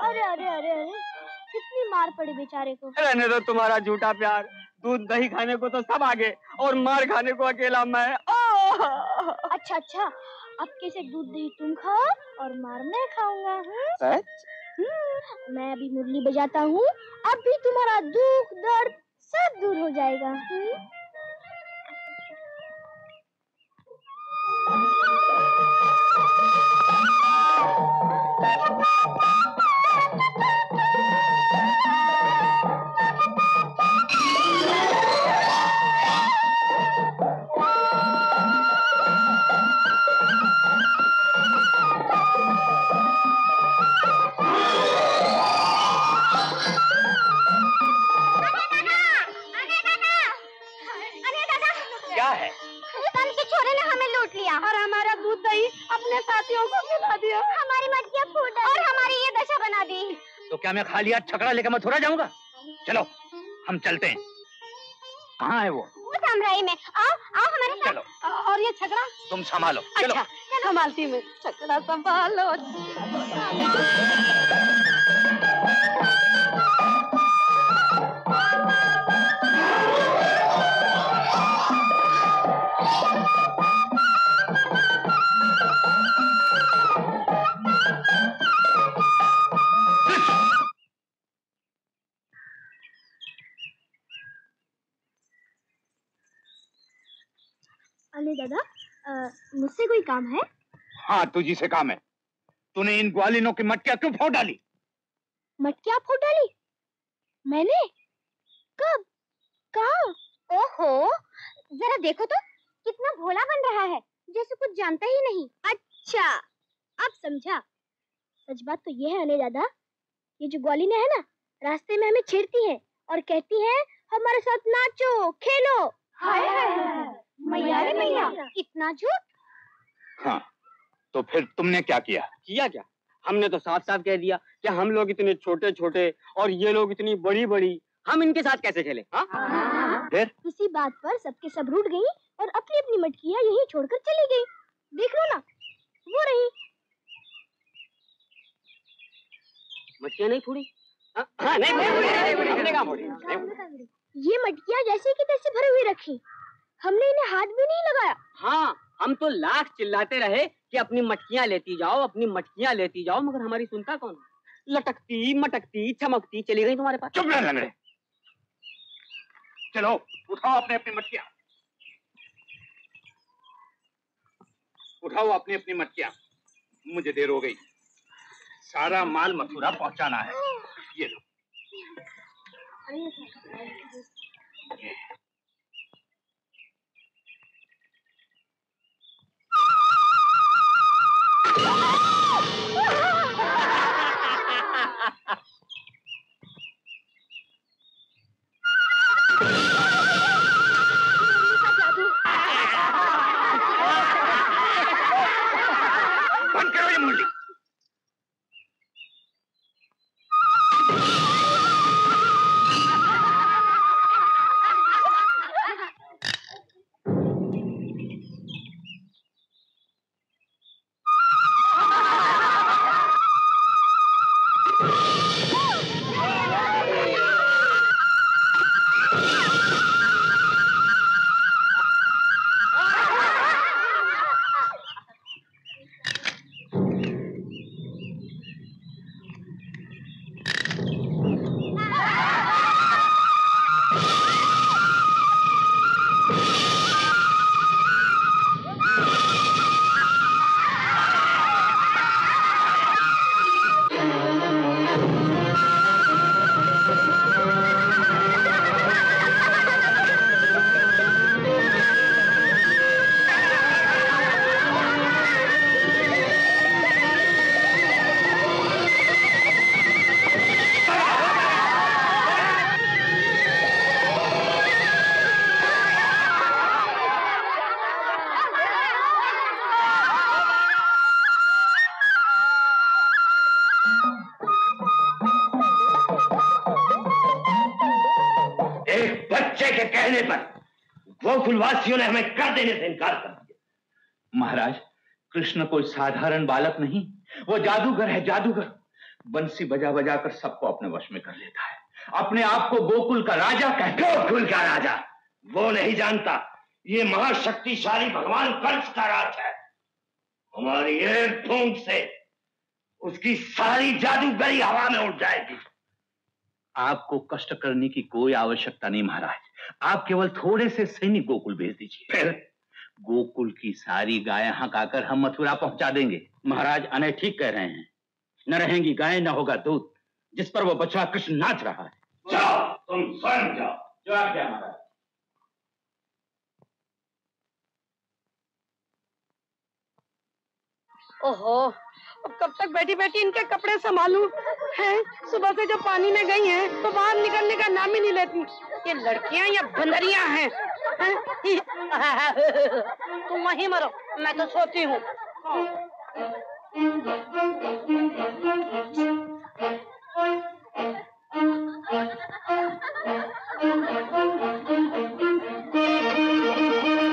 अरे अरे अरे अरे कितनी मार पड़ी बेचारे को। रहने दो तुम्हारा झूठा प्यार। दूध दही खाने को तो सब आगे और मार खाने को अकेला मैं अच्छा अच्छा अब कैसे दूध दही तुम खाओ और मार मैं खाऊँगा हाँ? सच हम्म, मैं अभी मुरली बजाता हूँ अब भी तुम्हारा दुख दर्द सब दूर हो जाएगा हम्म? क्या मैं खाली हाथ छकड़ा लेकर मैं थोड़ा जाऊँगा। चलो हम चलते हैं। कहाँ है वो? वो सामराई में। आओ आओ हमारे साथ। चलो। और ये छकड़ा? तुम संभालो। चलो। अच्छा संभालती मैं। छकड़ा संभालो। कोई काम है? हाँ तुझी से काम है। तूने इन ग्वालिनों की मटकियाँ क्यों फोड़ डाली? मटकियाँ फूट डाली? मैंने? कब? कहा? ओहो जरा देखो तो कितना भोला बन रहा है जैसे कुछ जानता ही नहीं। अच्छा अब समझा। सच बात तो ये है अने दादा ये जो ग्वालिने है ना रास्ते में हमें छेड़ती है और कहती है हमारे साथ नाचो खेलो। हाय मैया रे मैया इतना झूठ? हाँ तो फिर तुमने क्या किया? किया क्या? हमने तो साफ़ साफ़ कह दिया कि हम लोग इतने छोटे छोटे और ये लोग इतनी बड़ी बड़ी हम इनके साथ कैसे खेले हाँ? फिर? इसी बात पर सबके सब रूठ गई और अपनी अपनी मटकियाँ यहीं छोड़कर चली गई। देख लो ना वो रही। मटकियाँ नहीं फोड़ी? हाँ हाँ, नहीं नहीं फोड़ी, नहीं ये मटकियाँ जैसे की तैसे भरी हुई रखी। हमने इन्हें हाथ भी नहीं लगाया। हाँ हम तो लाख चिल्लाते रहे कि अपनी मटकियाँ लेती जाओ अपनी मटकियाँ लेती जाओ मगर हमारी सुनता कौन लटकती मटकती चमकती चली गई तुम्हारे पास। चुप रह लंगड़े चलो उठाओ अपने अपनी मटकियाँ। उठाओ अपनी अपनी मटकियाँ। मुझे देर हो गई। सारा माल मथुरा पहुंचाना है। ये लो। बंद कहने पर गोकुलवासियों ने हमें कर देने से इनकार कर दिया। महाराज, कृष्ण कोई साधारण बालक नहीं। वो जादूगर है, जादूगर। बंसी बजा बजा कर सबको अपने वश में कर लेता है। अपने आप को गोकुल का राजा कहता गोकुल का राजा। वो नहीं जानता। ये महाशक्तिशाली भगवान कंस का राज है। हमारी एक फूंक से उसकी सारी जादूगरी हवा में उड़ जाएगी। आपको कष्ट करने की कोई आवश्यकता नहीं, महाराज। आप केवल थोड़े से सैनिक गोकुल भेज दीजिए। फिर? गोकुल की सारी गायें हकाकर हम मथुरा पहुँचा देंगे। महाराज अनय ठीक कह रहे हैं। न रहेंगी गाय न होगा दूध जिस पर वो बछड़ा कृष्ण नाच रहा है। जाओ तुम स्वयं जाओ। जो आज्ञा महाराज। ओहो अब कब तक बैठी बैठी इनके कपड़े संभालू? हैं? सुबह से जो पानी में गई हैं तो बाहर निकलने का नाम ही नहीं लेती। ये लड़कियाँ या बंदरियाँ हैं? हैं? तुम वहीं मरो, मैं तो सोती हूँ। हाय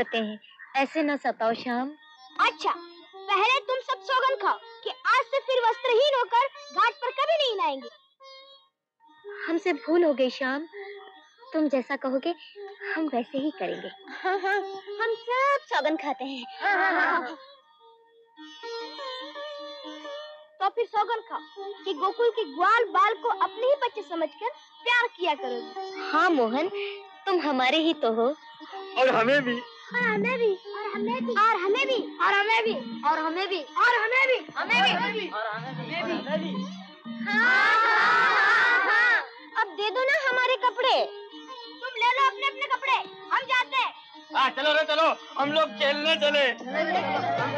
पड़ते हैं। ऐसे न सताओ श्याम। अच्छा पहले तुम सब सोगन खाओ कि आज से फिर वस्त्रहीन होकर घाट पर कभी नहीं नहाएँगे हमसे भूल हो गई श्याम। तुम जैसा कहोगे हम वैसे ही करेंगे। हाँ हाँ हम सब सौगन खाते हैं। हाँ, हाँ, तो फिर सौगन खाओ कि गोकुल के ग्वाल बाल को अपने ही बच्चे समझकर प्यार किया करोगे। हाँ मोहन तुम हमारे ही तो हो। और हमें भी। और हमें भी और हमें भी और हमें भी और हमें भी और हमें भी और हमें भी हमें भी और हमें भी हाँ हाँ हाँ हाँ। अब दे दो ना हमारे कपड़े। तुम ले लो अपने अपने कपड़े। हम जाते हैं। हाँ चलो रे चलो। हम लोग खेलने चले।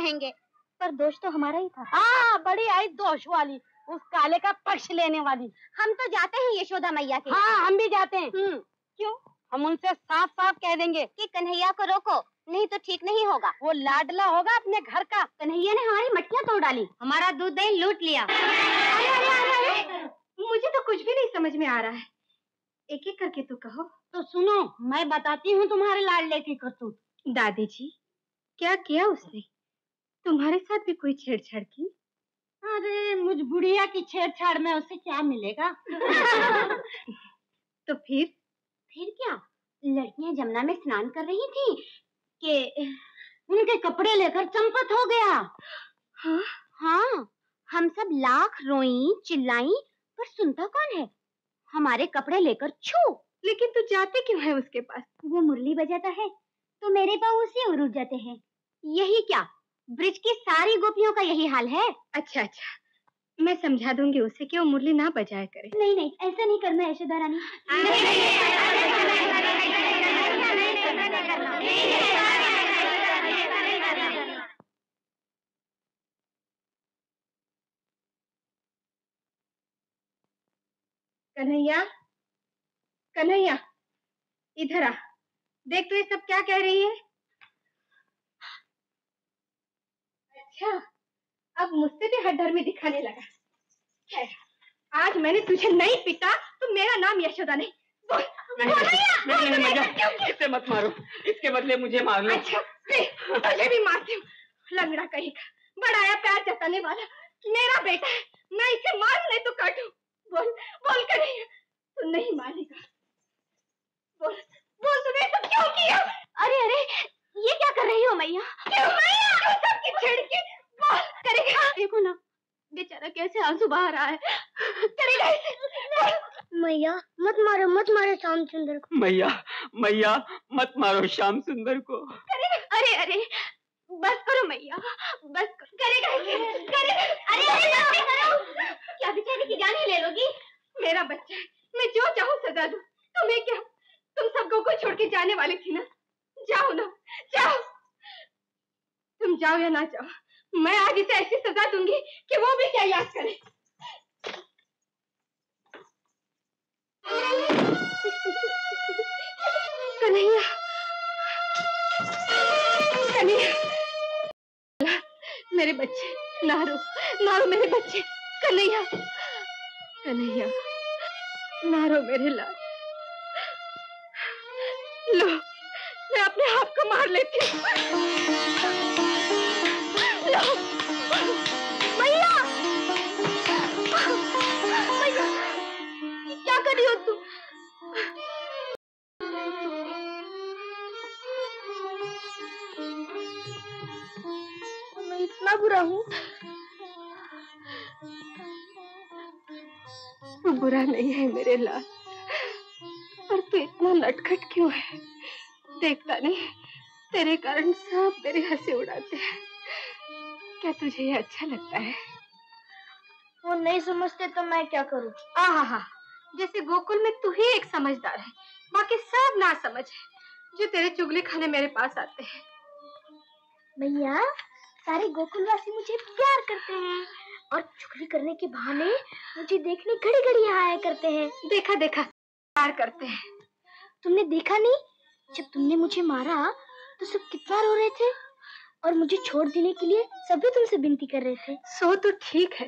रहेंगे। पर दोष तो हमारा ही था। हाँ बड़ी आई दोष वाली उस काले का पक्ष लेने वाली। हम तो जाते हैं यशोदा मैया के हाँ हम भी जाते हैं। हम्म क्यों? हम उनसे साफ़ साफ़ कह देंगे। कि कन्हैया को रोको नहीं तो ठीक नहीं होगा। वो लाडला होगा अपने घर का। कन्हैया ने हमारी मटकियाँ तोड़ डाली। हमारा दूध दही लूट लिया। अरे अरे अरे अरे मुझे तो कुछ भी नहीं समझ में आ रहा है। एक एक करके तो कहो। तो सुनो मैं बताती हूँ तुम्हारे लाडले की करतूत। दादी जी क्या किया उसने? तुम्हारे साथ भी कोई छेड़छाड़ की? अरे मुझ बुढ़िया की छेड़छाड़ में उसे क्या मिलेगा? तो फिर? फिर क्या? लड़कियाँ जमुना में स्नान कर रही थी कि उनके कपड़े लेकर चंपत हो गया। हाँ? हाँ हम सब लाख रोई चिल्लाई पर सुनता कौन है? हमारे कपड़े लेकर छू। लेकिन तू जाते क्यों है उसके पास? वो मुरली बजाता है तो मेरे पाँव उसी उड़ जाते हैं। यही क्या? ब्रिज की सारी गोपियों का यही हाल है अच्छा अच्छा मैं समझा दूँगी उसे कि वो मुरली ना बजाया करे नहीं नहीं ऐसा नहीं करना है यशोदा रानी कन्हैया कन्हैया इधर आ देख तो ये सब क्या कह रही है अच्छा अब मुझसे भी हड्डर में दिखाने लगा। खैर आज मैंने तुझे नहीं पीटा तो मेरा नाम यशोदा नहीं। बोल नहीं, नहीं, नहीं, इसे मत मारो। इसके बदले मुझे मार लो। अच्छा तुझे भी मारती हूँ। लंगड़ा कहीं का। बड़ा प्यार जताने वाला। मेरा बेटा है। मैं इसे मारू नहीं तो काटू। बोल बोल कर नहीं। तू नहीं मानेगा। बोल बोल तूने सब क्यों किया? अरे अरे ये क्या कर रही हो मैया? करेगा? देखो ना बेचारा कैसे आँसू बहा रहा है। करेगा मैया मत मारो मत मारो श्याम सुंदर को। मैया मैया मत मारो श्याम सुंदर को। अरे अरे बस करो मैया बस करो। करेगा करेगा अरे अरे करो क्या बेचारे की जान ही ले लोगी? मेरा बच्चा है मैं जो चाहूँ सजा दूँ। तुम्हें क्या? तुम सबको को छोड़ के जाने वाली थी ना? जाओ ना, जाओ। तुम जाओ या ना जाओ, मैं आज इसे ऐसी सजा दूँगी कि वो भी क्या याद करे। कन्हैया कन्हैया, मेरे बच्चे नारो नारो मेरे बच्चे, कन्हैया कन्हैया नारो मेरे लाल। हाथ लेती हूँ कर रही हो तुम? मैं इतना बुरा हूँ। तू बुरा नहीं है मेरे लाल। पर तू इतना नटखट क्यों है? देखता नहीं। तेरे कारण सब मेरी हँसी उड़ाते हैं। क्या तुझे ये अच्छा लगता है? वो नहीं समझते तो मैं क्या करूँ? आहा हा जैसे गोकुल में तू ही एक समझदार है बाकी सब ना समझ है जो तेरे चुगली खाने मेरे पास आते हैं। मैया सारे गोकुलवासी मुझे प्यार करते हैं और चुगली करने के बहाने मुझे देखने घड़ी घड़ी यहाँ आया करते हैं। देखा देखा प्यार करते हैं। तुमने देखा नहीं? जब तुमने मुझे मारा तो सब कितना रो रहे थे? और मुझे छोड़ देने के लिए सभी तुमसे विनती कर रहे थे। सो तो ठीक है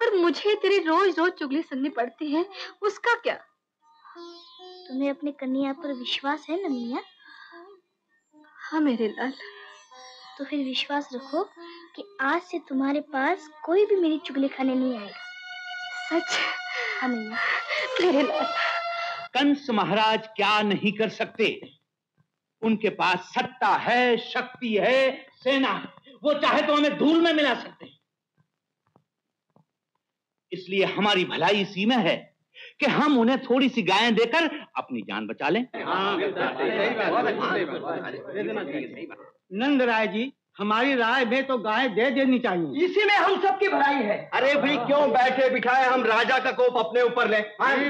पर मुझे तेरी रोज रोज चुगली सुननी पड़ती है उसका क्या? तुम्हें अपने कन्या पर विश्वास है ना मिया? हाँ मेरे लाल। तो फिर विश्वास रखो कि आज से तुम्हारे पास कोई भी मेरी चुगली खाने नहीं आएगा। सच? हाँ मेरे लाल। कंस महाराज क्या नहीं कर सकते? उनके पास सत्ता है शक्ति है सेना है। वो चाहे तो हमें धूल में मिला सकते हैं। इसलिए हमारी भलाई इसी में है कि हम उन्हें थोड़ी सी गायें देकर अपनी जान बचा लें। नंद राय जी हमारी राय में तो गाय दे देनी चाहिए। इसी में हम सबकी भलाई है। अरे भाई क्यों बैठे बिठाए हम? राजा का कोप अपने ऊपर ले। अभी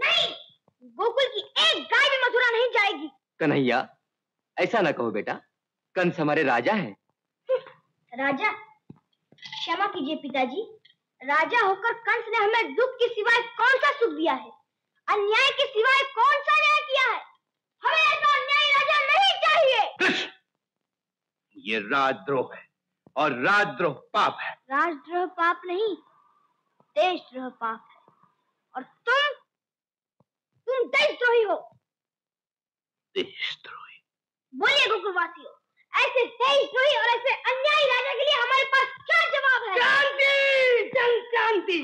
नहीं गोकुल की एक गाय भी मथुरा नहीं जाएगी कन्हैया ऐसा ना कहो बेटा कंस हमारे राजा हैं। राजा क्षमा कीजिए पिताजी। राजा होकर कंस ने हमें दुख के सिवाय कौन सा सुख दिया है? अन्याय के सिवाय कौन सा न्याय किया है? हमें ऐसा अन्याय राजा नहीं चाहिए। ये राजद्रोह है और राजद्रोह पाप है। राजद्रोह पाप नहीं देशद्रोह पाप है और तुम तुम देशद्रोही हो देशद्रोही बोलिए गोकुलवासियों ऐसे देशद्रोही और ऐसे अन्यायी राजा के लिए हमारे पास क्या जवाब है शांति जन शांति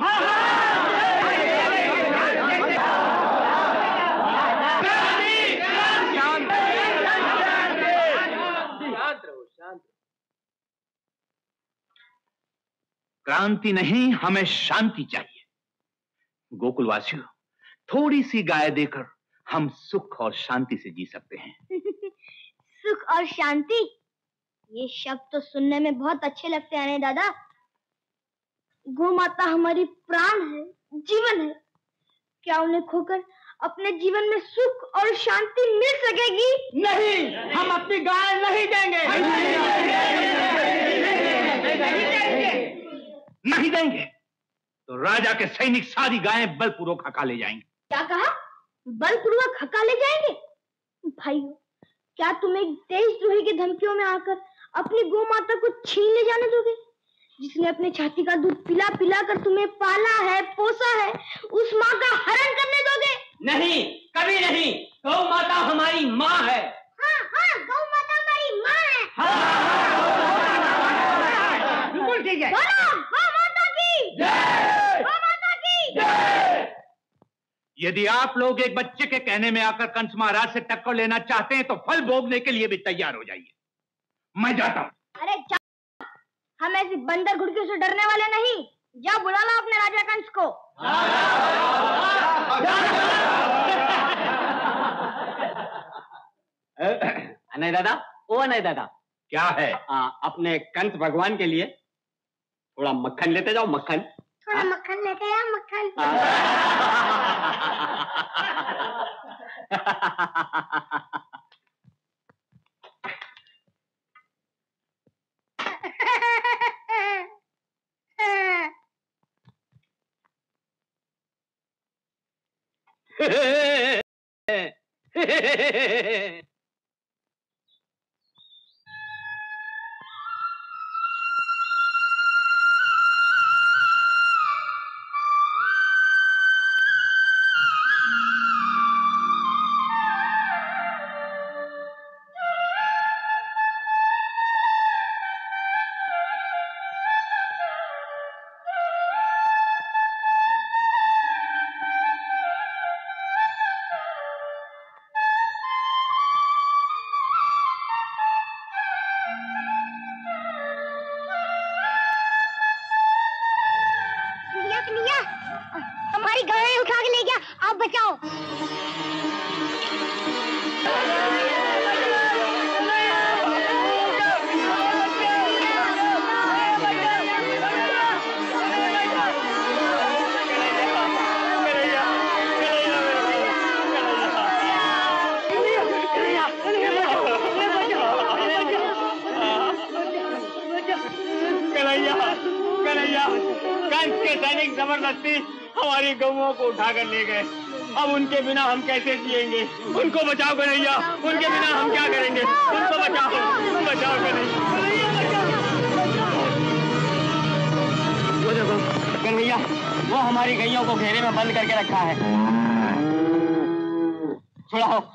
क्रांति नहीं हमें शांति चाहिए गोकुलवासियों थोड़ी सी गाय देकर हम सुख और शांति से जी सकते हैं सुख और शांति ये शब्द तो सुनने में बहुत अच्छे लगते हैं दादा गौ माता हमारी प्राण है जीवन है क्या उन्हें खोकर अपने जीवन में सुख और शांति मिल सकेगी नहीं हम अपनी गाय नहीं देंगे नहीं देंगे तो राजा के सैनिक सारी गायें बलपूर्वक हका ले जाएँगे क्या कहा बलपूर्वक हका ले जाएँगे भाइयों क्या तुम एक देशद्रोही की धमकियों में आकर अपनी गौ माता को छीन ले जाने दोगे जिसने अपने छाती का दूध पिला पिला कर तुम्हें पाला है पोसा है उस माँ का हरण करने दोगे नहीं कभी नहीं गौ माता हमारी माँ है हाँ हाँ गौ माता हमारी माँ है बिल्कुल ठीक है बोलो गौ माता की गौ माता की यदि आप लोग एक बच्चे के कहने में आकर कंस महाराज से टक्कर लेना चाहते हैं तो फल भोगने के लिए भी तैयार हो जाइए। मैं जाता हूँ। अरे जा। हम ऐसी बंदर घुड़कियों से डरने वाले नहीं। जा बुला लो अपने राजा कंस को। अनय दादा ओ अनय दादा। क्या है? आ, अपने कंस भगवान के लिए थोड़ा मक्खन लेते जाओ मक्खन। थोड़ा मक्खन लेते हैं मक्खन कर ले गए। अब उनके बिना हम कैसे जिएँगे? उनको बचाओ कन्हैया। उनके बिना हम क्या करेंगे? उनको बचाओ। बचाओ कन्हैया। वो देखो, कन्हैया, वो हमारी गैयों को घेरे में बंद करके रखा है। छुड़ाओ।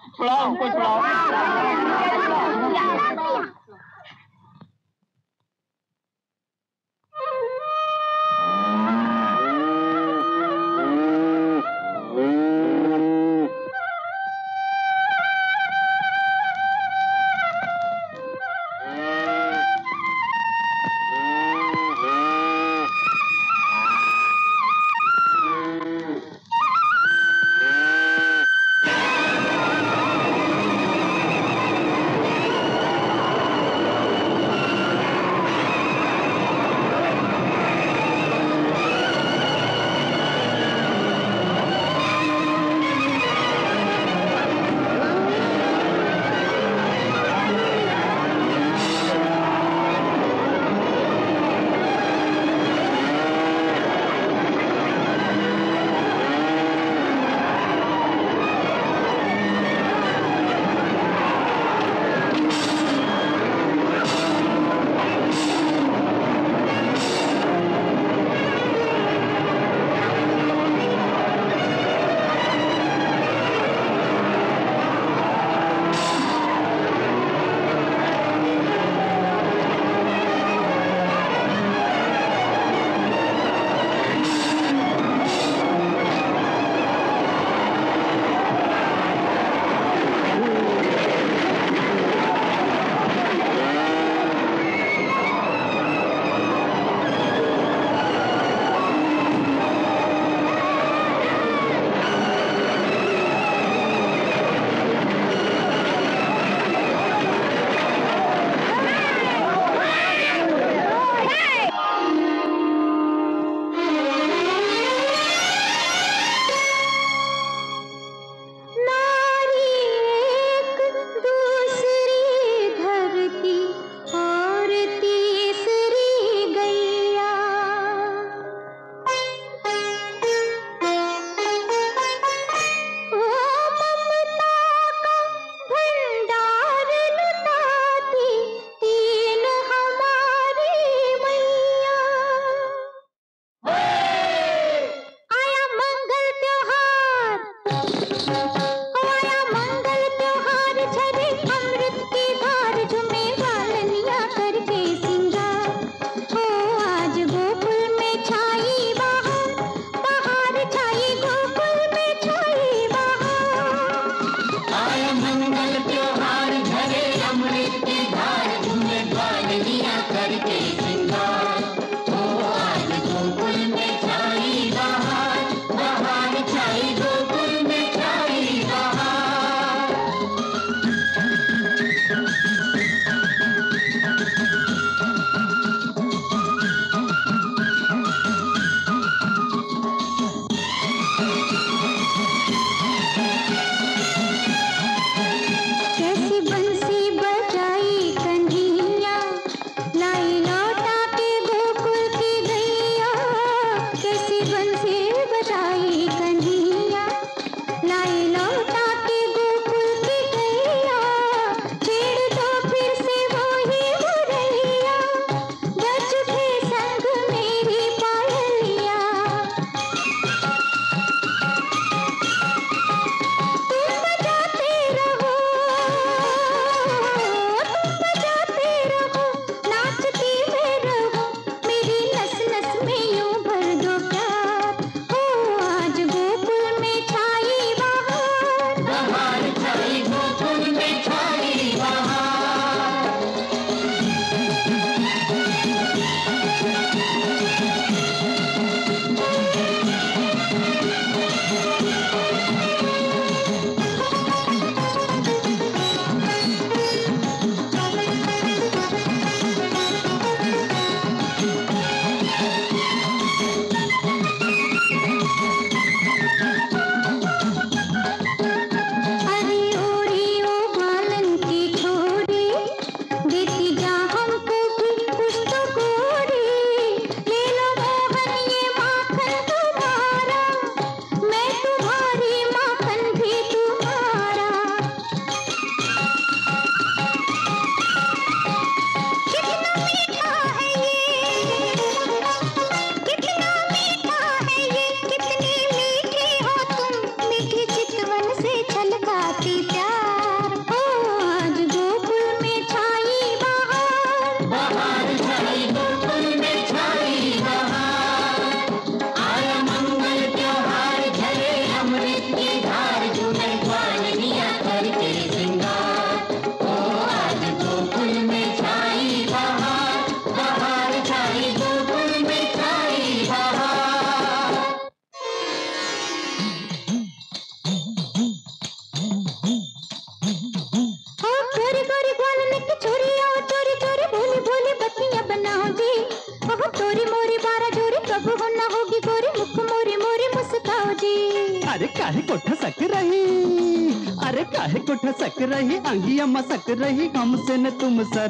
हमसे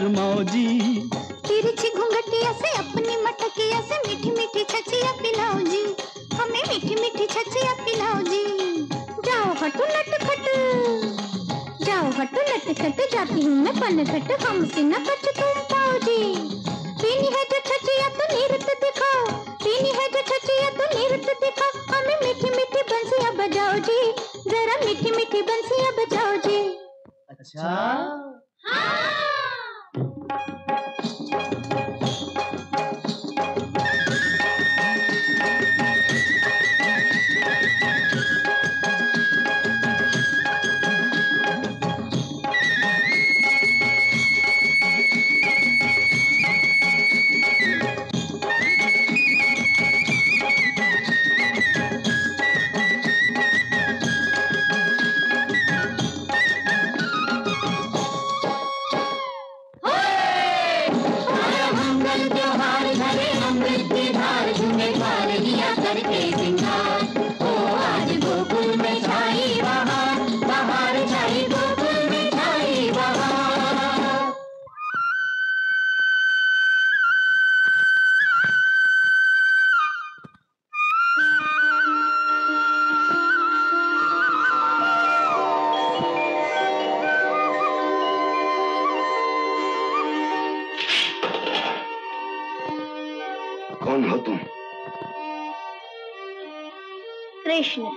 कृष्ण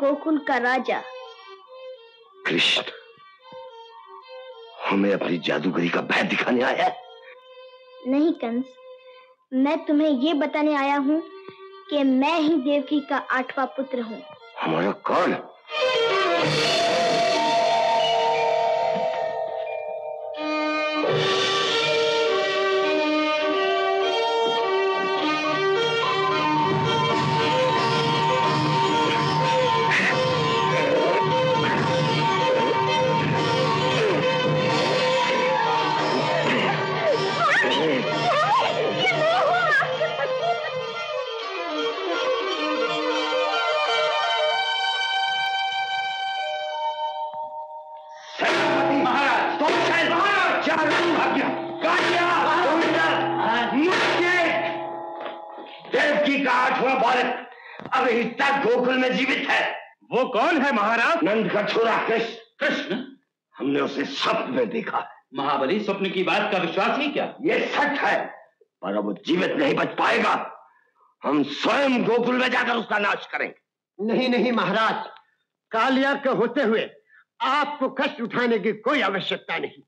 गोकुल का राजा। कृष्ण हमें अपनी जादूगरी का भय दिखाने आया नहीं कंस मैं तुम्हें ये बताने आया हूँ कि मैं ही देवकी का आठवां पुत्र हूँ। हमारा कौन में जीवित है। वो कौन है महाराज? नंद का छोरा कृष्ण। कृष्ण हमने उसे स्वप्न में देखा है। महाबली स्वप्न की बात का विश्वास ही क्या? ये सच है पर अब वो जीवित नहीं बच पाएगा। हम स्वयं गोकुल में जाकर उसका नाश करेंगे। नहीं नहीं महाराज कालिया के होते हुए आपको कष्ट उठाने की कोई आवश्यकता नहीं।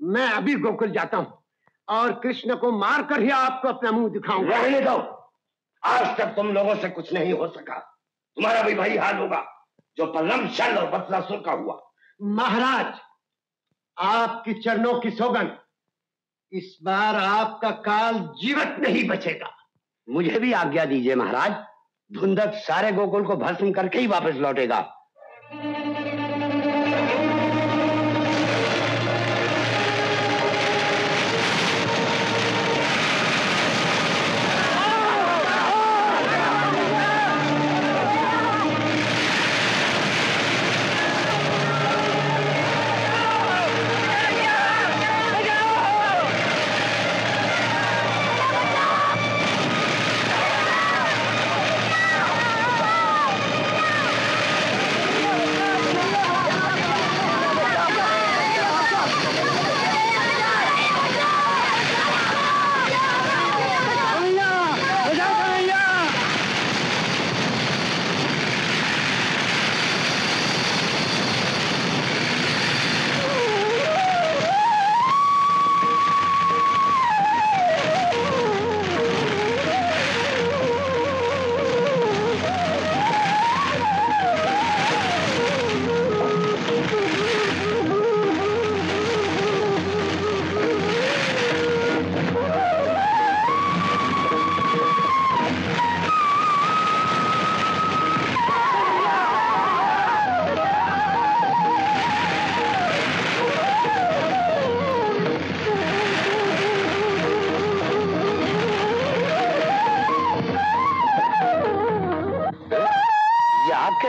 मैं अभी गोकुल जाता हूँ और कृष्ण को मार कर ही आपको अपना मुँह दिखाऊँगा। रहने दो। आज तक तुम लोगों से कुछ नहीं हो सका। तुम्हारा भी वही हाल होगा, जो पल्लम शल और बदलासुर का हुआ। महाराज, आपकी चरणों की सौगंध, इस बार आपका काल जीवित नहीं बचेगा। मुझे भी आज्ञा दीजिए महाराज, धुंधक सारे गोकुल को भस्म करके ही वापस लौटेगा।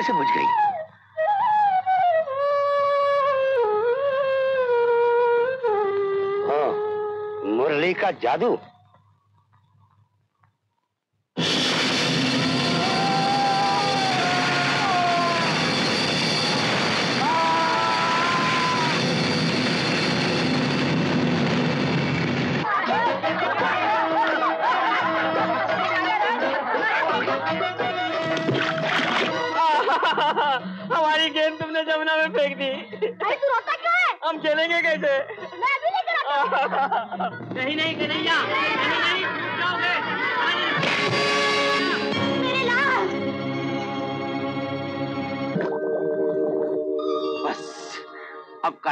कैसे बुझ गई। हाँ मुरली का जादू।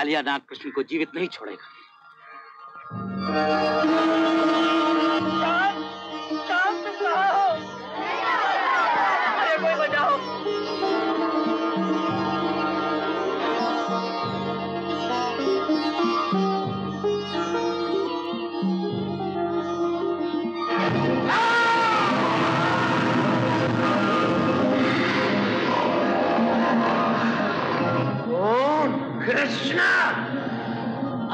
कालिया नाग कृष्ण को जीवित नहीं छोड़ेगा। कृष्ण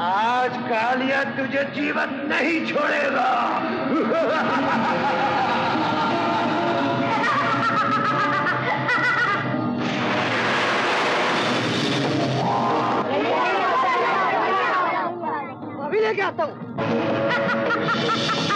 आज कालिया तुझे जीवन नहीं छोड़ेगा। अभी लेके आता हूँ।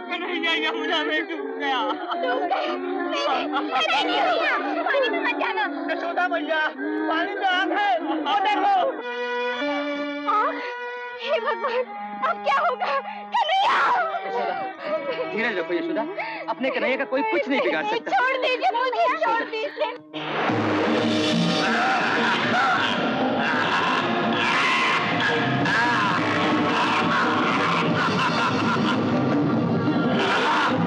नहीं भैया पानी में मत जाना। यशोदा भैया पानी में आग है वो देखो हे भगवान अब क्या होगा कन्हैया धीरज रखो यशोदा अपने कन्हैया का कोई कुछ नहीं बिगाड़ सकता छोड़ दीजिए मुझे छोड़ दीजिए छोड़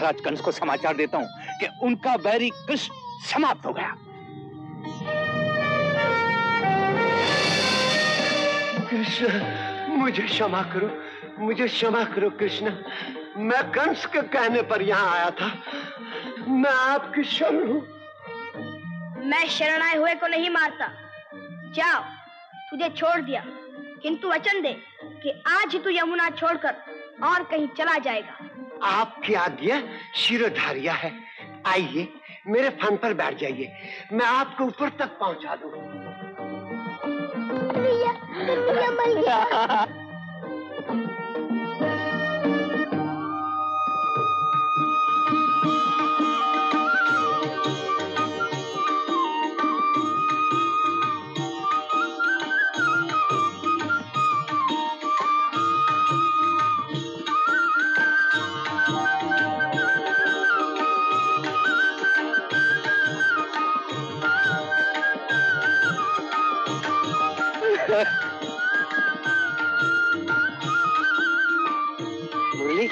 महाराज कंस को समाचार देता हूँ कि उनका बैरी कृष्ण समाप्त हो गया। कृष्ण मुझे क्षमा करो मुझे क्षमा करो कृष्ण। मैं कंस के कहने पर यहाँ आया था। मैं आपकी शरण हूँ। मैं शरणाए हुए को नहीं मारता। जाओ तुझे छोड़ दिया। किंतु वचन दे कि आज ही तू यमुना छोड़कर और कहीं चला जाएगा। आपकी आज्ञा शिरोधारिया है। आइए मेरे फन पर बैठ जाइए। मैं आपको ऊपर तक पहुँचा दूँ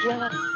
मुरली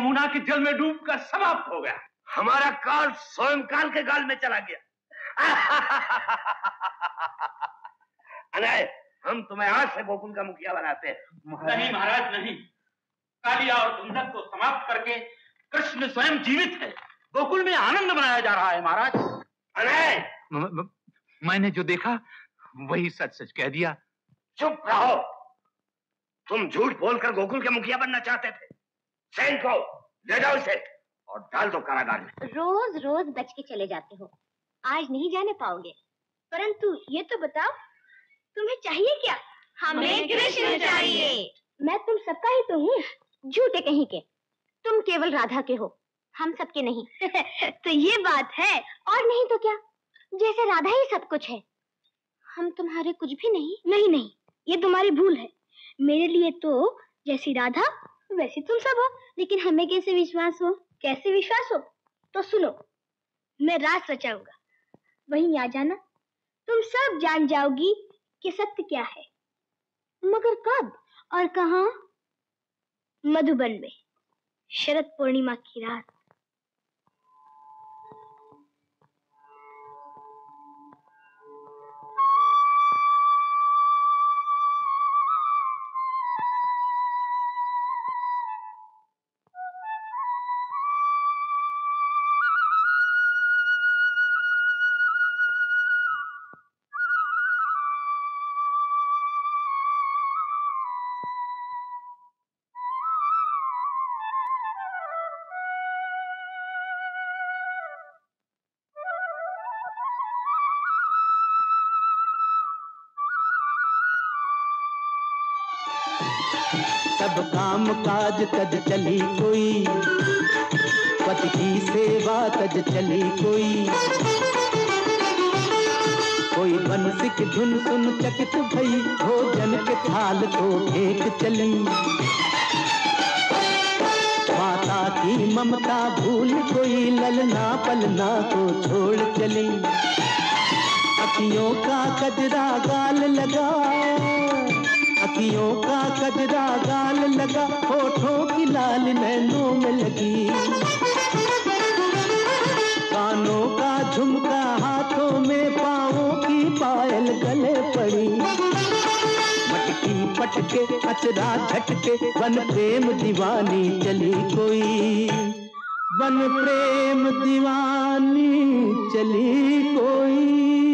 यमुना के जल में डूबकर समाप्त हो गया। हमारा काल स्वयं काल के गाल में चला गया। अनय हम तुम्हें आज से गोकुल का मुखिया बनाते हैं। नहीं महाराज नहीं। कालिया और कुंदक को समाप्त करके कृष्ण स्वयं जीवित है। गोकुल में आनंद मनाया जा रहा है महाराज। अनय मैंने जो देखा वही सच सच कह दिया। चुप रहो। तुम झूठ बोलकर गोकुल के मुखिया बनना चाहते थे। सैन को ले जाओ इसे और डाल दो कारागार में। रोज रोज बच के चले जाते हो। आज नहीं जाने पाओगे। परंतु ये तो बताओ तुम्हें चाहिए क्या? हमें कृष्ण चाहिए। मैं तुम सबका ही तो हूँ झूठे कहीं के। तुम केवल राधा के हो हम सबके नहीं। तो ये बात है और नहीं तो क्या? जैसे राधा ही सब कुछ है। हम तुम्हारे कुछ भी नहीं। नहीं नहीं ये तुम्हारी भूल है। मेरे लिए तो जैसी राधा वैसी तुम सब हो, लेकिन हमें कैसे विश्वास हो? कैसे विश्वास हो? तो सुनो, मैं राज रचाऊँगा वहीं आ जाना। तुम सब जान जाओगी कि सत्य क्या है। मगर कब और कहा? मधुबन में, शरद पूर्णिमा की रात। काम काज तज चली कोई। पति की सेवा तज चली कोई। कोई बंसी की धुन सुन चकित भई, भोजन के थाल को फेंक चली। माता की ममता भूल कोई, ललना पलना को छोड़ चली। अखियों का कजरा गाल लगा अखियों का कजरा गाल लगा, होठों की लाल नैनों में लगी। कानों का झुमका हाथों में पाँवों की पायल गले पड़ी। मटकी पटके अचरा झटके, वन प्रेम दीवानी चली कोई। वन प्रेम दीवानी चली कोई।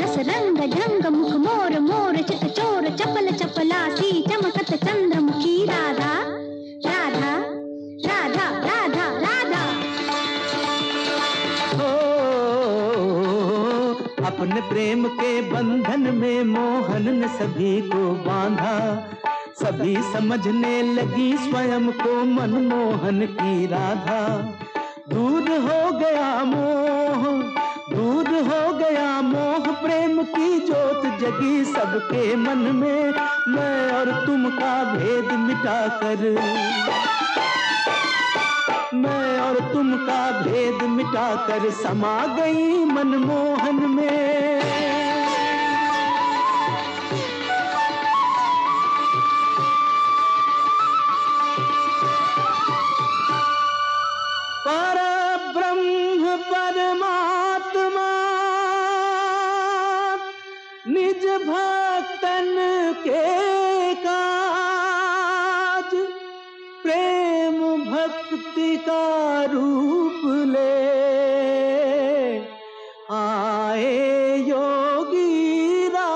रस रंग ढंग मुख मोर मोर चित चोर चपल चपलासी चमकत चंद्रमुखी राधा राधा राधा राधा राधा। हो अपने प्रेम के बंधन में मोहन ने सभी को बांधा। सभी समझने लगी स्वयं को मनमोहन की राधा। दूर हो गया मोह दूर हो गया मोह प्रेम की जोत जगी सबके मन में। मैं और तुम का भेद मिटा कर मैं और तुम का भेद मिटा कर समा गई मनमोहन में। का रूप ले। आए योगी राज।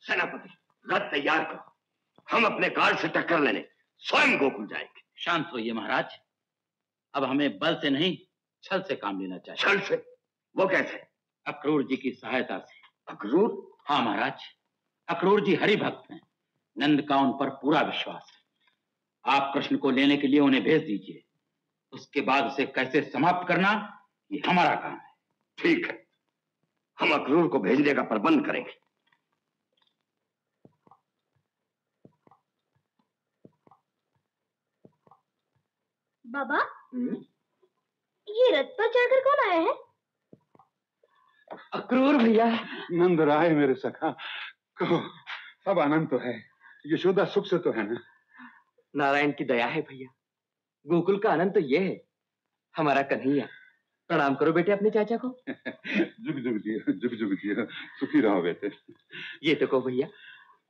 सेनापति रथ तैयार करो। हम अपने कार से टक्कर लेने स्वयं गोकुल जाएँगे। शांत होइए महाराज। अब हमें बल से नहीं छल से काम लेना चाहिए। छल से? वो कैसे? अक्रूर जी की सहायता से। अक्रूर? हाँ महाराज अक्रूर जी हरि भक्त हैं। नंद का उन पर पूरा विश्वास है। आप कृष्ण को लेने के लिए उन्हें भेज दीजिए। उसके बाद उसे कैसे समाप्त करना ये हमारा काम है। ठीक है। हम अक्रूर को भेजने का प्रबंध करेंगे। बाबा? हुँ? ये रथ पर चढ़कर कौन आया है? अक्रूर भैया। नंद राय मेरे सखा कहो अब आनंद तो है। यशोदा सुख से तो है ना? नारायण की दया है भैया। गोकुल का आनंद तो ये है। हमारा कन्हैया प्रणाम करो बेटे अपने चाचा को। जुग जुग जियो जुग जुग जियो सुखी रहो बेटे। ये तो कहो भैया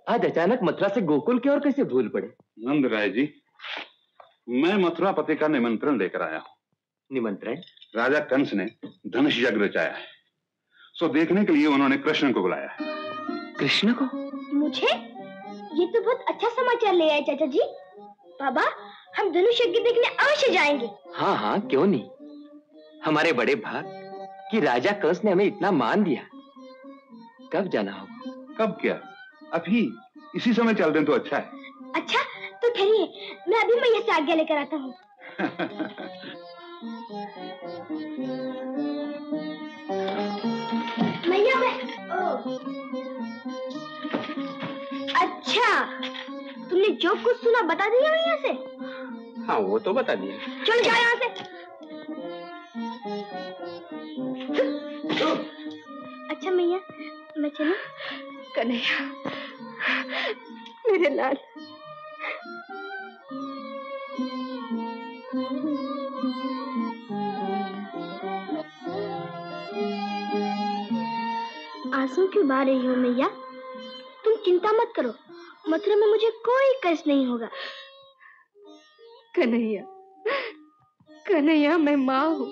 आज अचानक मथुरा से गोकुल की ओर कैसे भूल पड़े? नंद राय जी मैं मथुरा पति का निमंत्रण लेकर आया हूँ। निमंत्रण? राजा कंस ने धनुष यज्ञ रचाया है। सो देखने के लिए उन्होंने कृष्ण को बुलाया है। कृष्ण को? मुझे? ये तो बहुत अच्छा समाचार ले आए चाचा जी। बाबा हम धनुष यज्ञ देखने अवश्य जाएँगे। हाँ हाँ क्यों नहीं? हमारे बड़े भाग कि राजा कंस ने हमें इतना मान दिया। कब जाना होगा? कब क्या? अभी इसी समय चल दें तो अच्छा है। अच्छा तो ठहरिए मैं अभी मैया से आज्ञा लेकर आता हूँ। मैया मैं ओ। अच्छा तुमने जो कुछ सुना बता दिया मैया से? हाँ वो तो बता दिया। चलो जाओ यहाँ से। अच्छा मैया मैं चलू? कन्हैया मेरे लाल। आँसू क्यों बहा रही हो मैया? तुम चिंता मत करो। मथुरा में मुझे कोई कष्ट नहीं होगा। कन्हैया कन्हैया मैं माँ हूँ।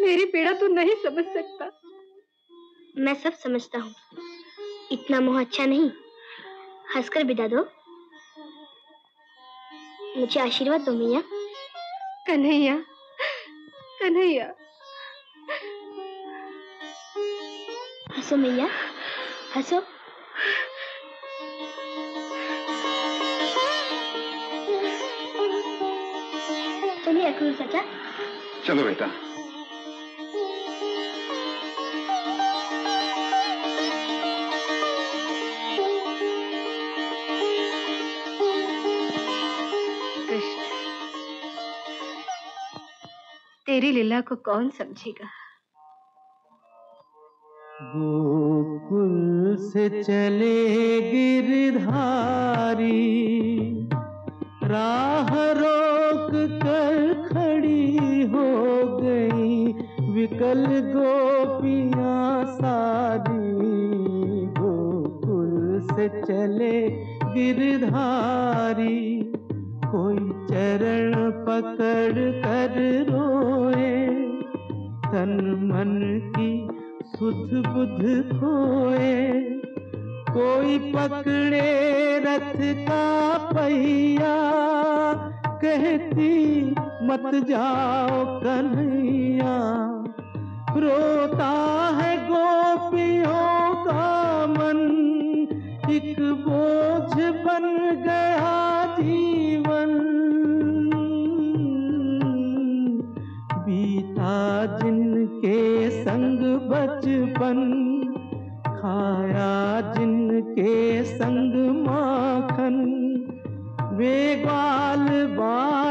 मेरी पीड़ा तू नहीं समझ सकता। मैं सब समझता हूँ। इतना मोह अच्छा नहीं। हंसकर बिदा दो। मुझे आशीर्वाद दो मैया। कन्हैया कन्हैया। हंसो मैया हंसो। चलिए अक्रूर चाचा चलो बेटा। कृष्ण तेरी लीला को कौन समझेगा? गोकुल से चले गिरधारी राह विकल गोपियाँ सारी गोकुल से चले गिरधारी। कोई चरण पकड़ कर रोए, तन मन की सुध बुध खोए। कोई पकड़े रथ का पहिया, कहती मत जाओ कन्हैया। रोता है गोपियों का मन। एक बोझ बन गया जीवन। बीता जिनके संग बचपन, खाया जिनके संग माखन। वे बाल बाल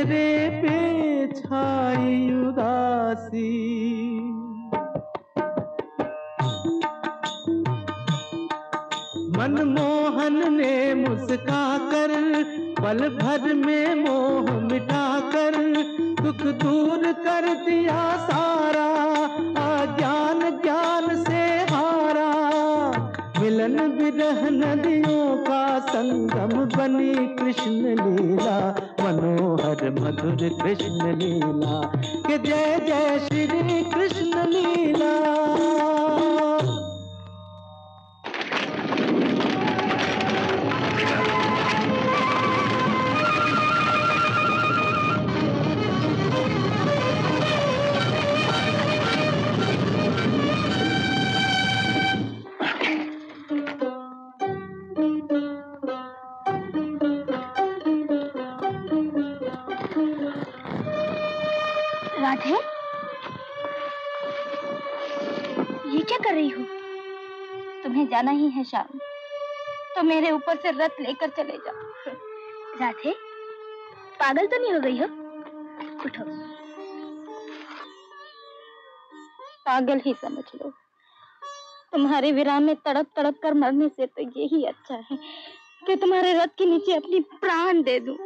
चेहरे पे छाई उदासी। मनमोहन ने मुस्का कर पल भर में मोह मिटा कर दुख दूर कर दिया सारा। अज्ञान ज्ञान मिलन विरह नदियों का संगम बनी कृष्ण लीला, मनोहर, मधुर कृष्ण लीला, के जय जय श्री कृष्ण लीला। जाना ही है शाम। तो मेरे ऊपर से रथ लेकर चले जाओ। राधे, पागल तो नहीं हो गई हो? उठो। पागल ही समझ लो। तुम्हारे विराम में तड़प तड़प कर मरने से तो यही अच्छा है कि तुम्हारे रथ के नीचे अपनी प्राण दे दूँ।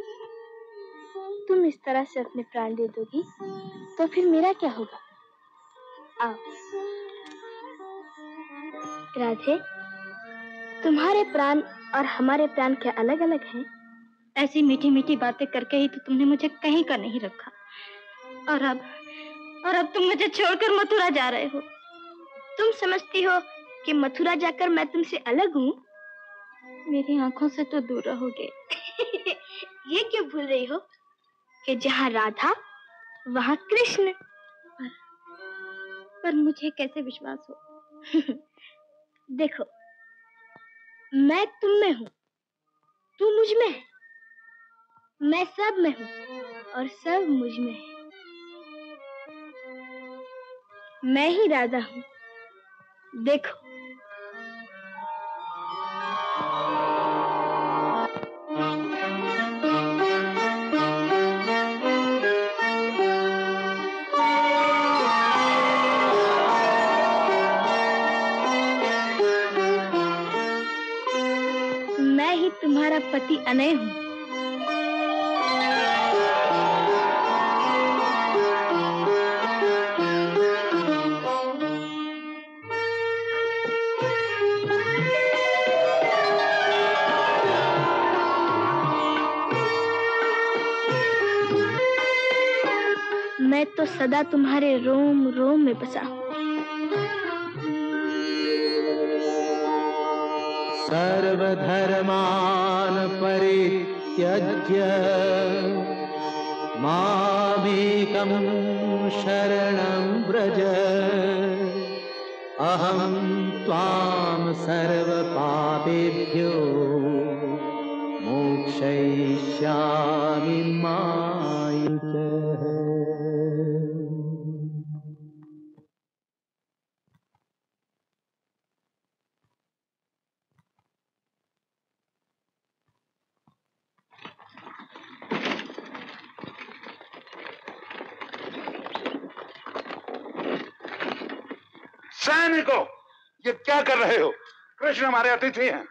तुम इस तरह से अपने प्राण दे दोगी तो फिर मेरा क्या होगा? आओ। राधे तुम्हारे प्राण और हमारे प्राण क्या अलग अलग हैं? ऐसी मीठी मीठी बातें करके ही तो तुमने मुझे कहीं का नहीं रखा। और अब और अब तुम मुझे छोड़कर मथुरा जा रहे हो। तुम समझती हो कि मथुरा जाकर मैं तुमसे अलग हूँ? मेरी आँखों से तो दूर रहोगे। ये क्यों भूल रही हो कि जहाँ राधा वहाँ कृष्ण? पर, पर मुझे कैसे विश्वास हो? देखो मैं तुम में हूँ। तू मुझमें है। मैं सब में हूँ और सब मुझमें है। मैं ही राजा हूँ। देखो तुम्हारा पति अनय हूँ। मैं तो सदा तुम्हारे रोम रोम में बसा हूँ। सर्वधर्मान् परित्यज्य मामेकं शरणं व्रज। अहं त्वां सर्वपापेभ्यो मोक्षयिष्यामि मा। कृष्ण हमारे अतिथि हैं।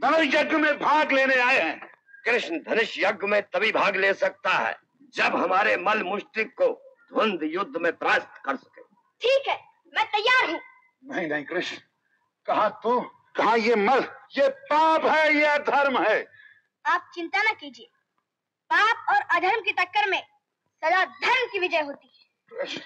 धनुष यज्ञ में भाग लेने आए हैं। कृष्ण धनुष यज्ञ में तभी भाग ले सकता है जब हमारे मल मुष्टिक को द्वंद युद्ध में परास्त कर सके। ठीक है मैं तैयार हूँ। नहीं नहीं कृष्ण। कहा तू कहा ये मल ये पाप है ये अधर्म है। आप चिंता न कीजिए। पाप और अधर्म की टक्कर में सदा धर्म की विजय होती है। कृष्ण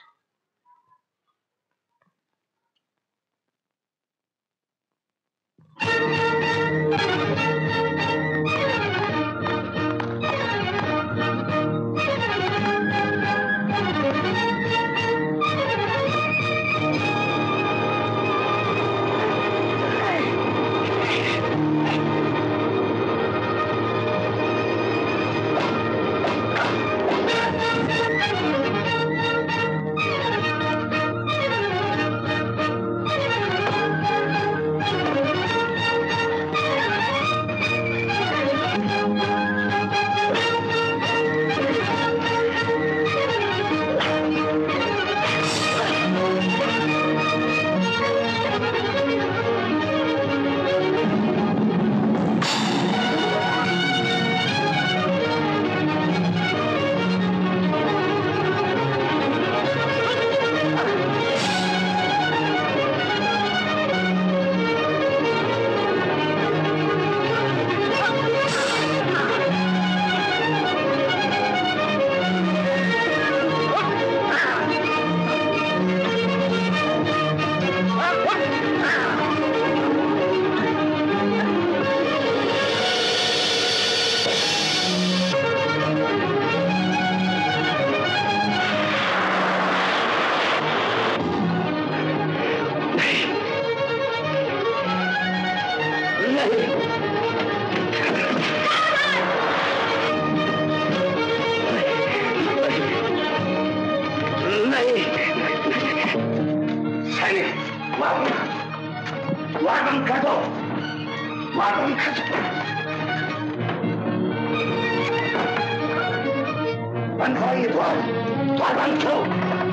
बंद करो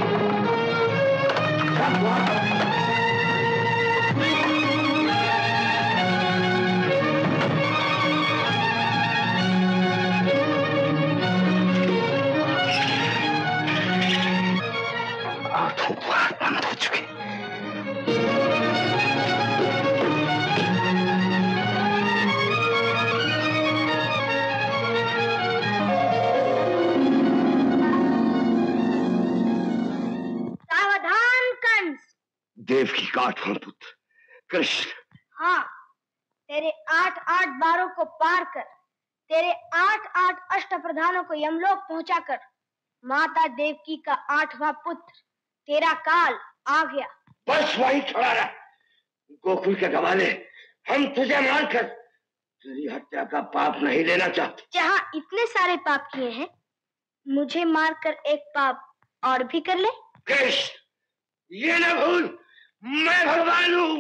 ये द्वार द्वार की पुत्र। कृष्ण। हाँ तेरे आठ आठ बारों को पार कर तेरे आठ आठ अष्ट प्रधानों को यमलोक पहुंचाकर माता देवकी का आठवां पुत्र तेरा काल आ गया। बस वही खड़ा रह। गोकुल के गवाले हम तुझे मारकर तेरी हत्या का पाप नहीं लेना चाहते। जहाँ इतने सारे पाप किए हैं मुझे मारकर एक पाप और भी कर ले। कृष्ण ये न भूल मैं भगवान हूँ।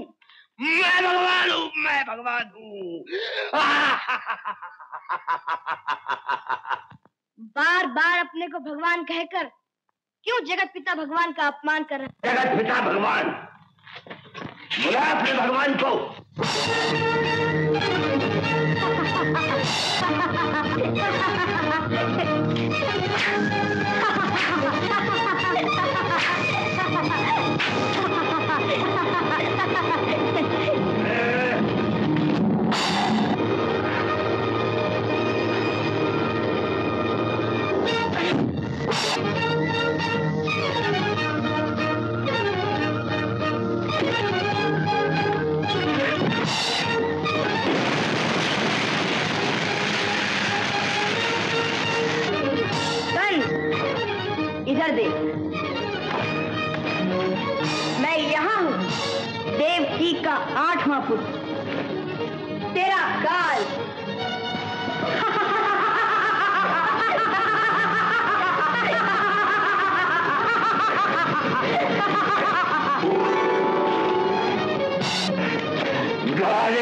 मैं भगवान हूँ। मैं भगवान हूँ। बार बार अपने को भगवान कहकर क्यों जगत पिता भगवान का अपमान कर रहे जगत पिता भगवान। बुला अपने भगवान को। हैं? पुत्र तेरा काल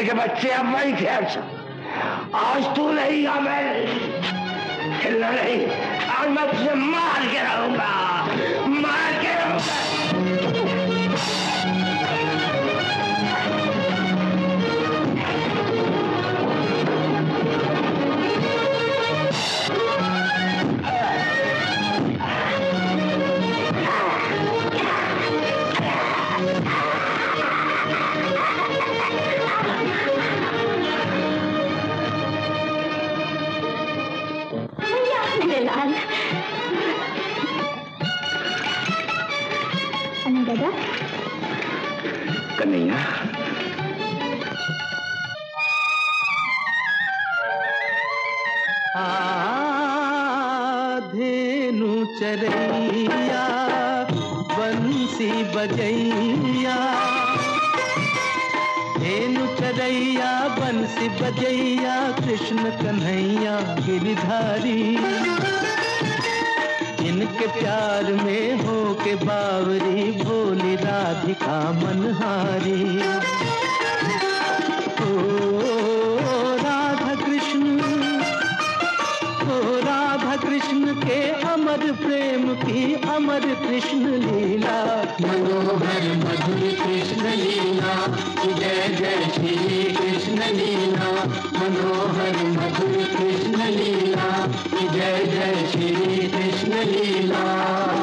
के बच्चे अब वही खेल आज तू नहीं या मैं खेलना नहीं। आज मैं तुझे मार के रहूँगा। मार के रहूँगा। कन्हैया धेनु चरैया बंसी बजैया। धेनु चरैया बंसी बजैया कृष्ण कन्हैया गिरधारी। इनके प्यार में हो के बावरी, बोली राधिका मनहारी। ओ राधा कृष्ण, ओ राधा कृष्ण के अमर प्रेम की अमर कृष्ण लीला। मनोहर, मधुर कृष्ण लीला, जय जय श्री कृष्ण लीला। मनोहर मधुर कृष्ण लीला जय जय श्री कृष्ण लीला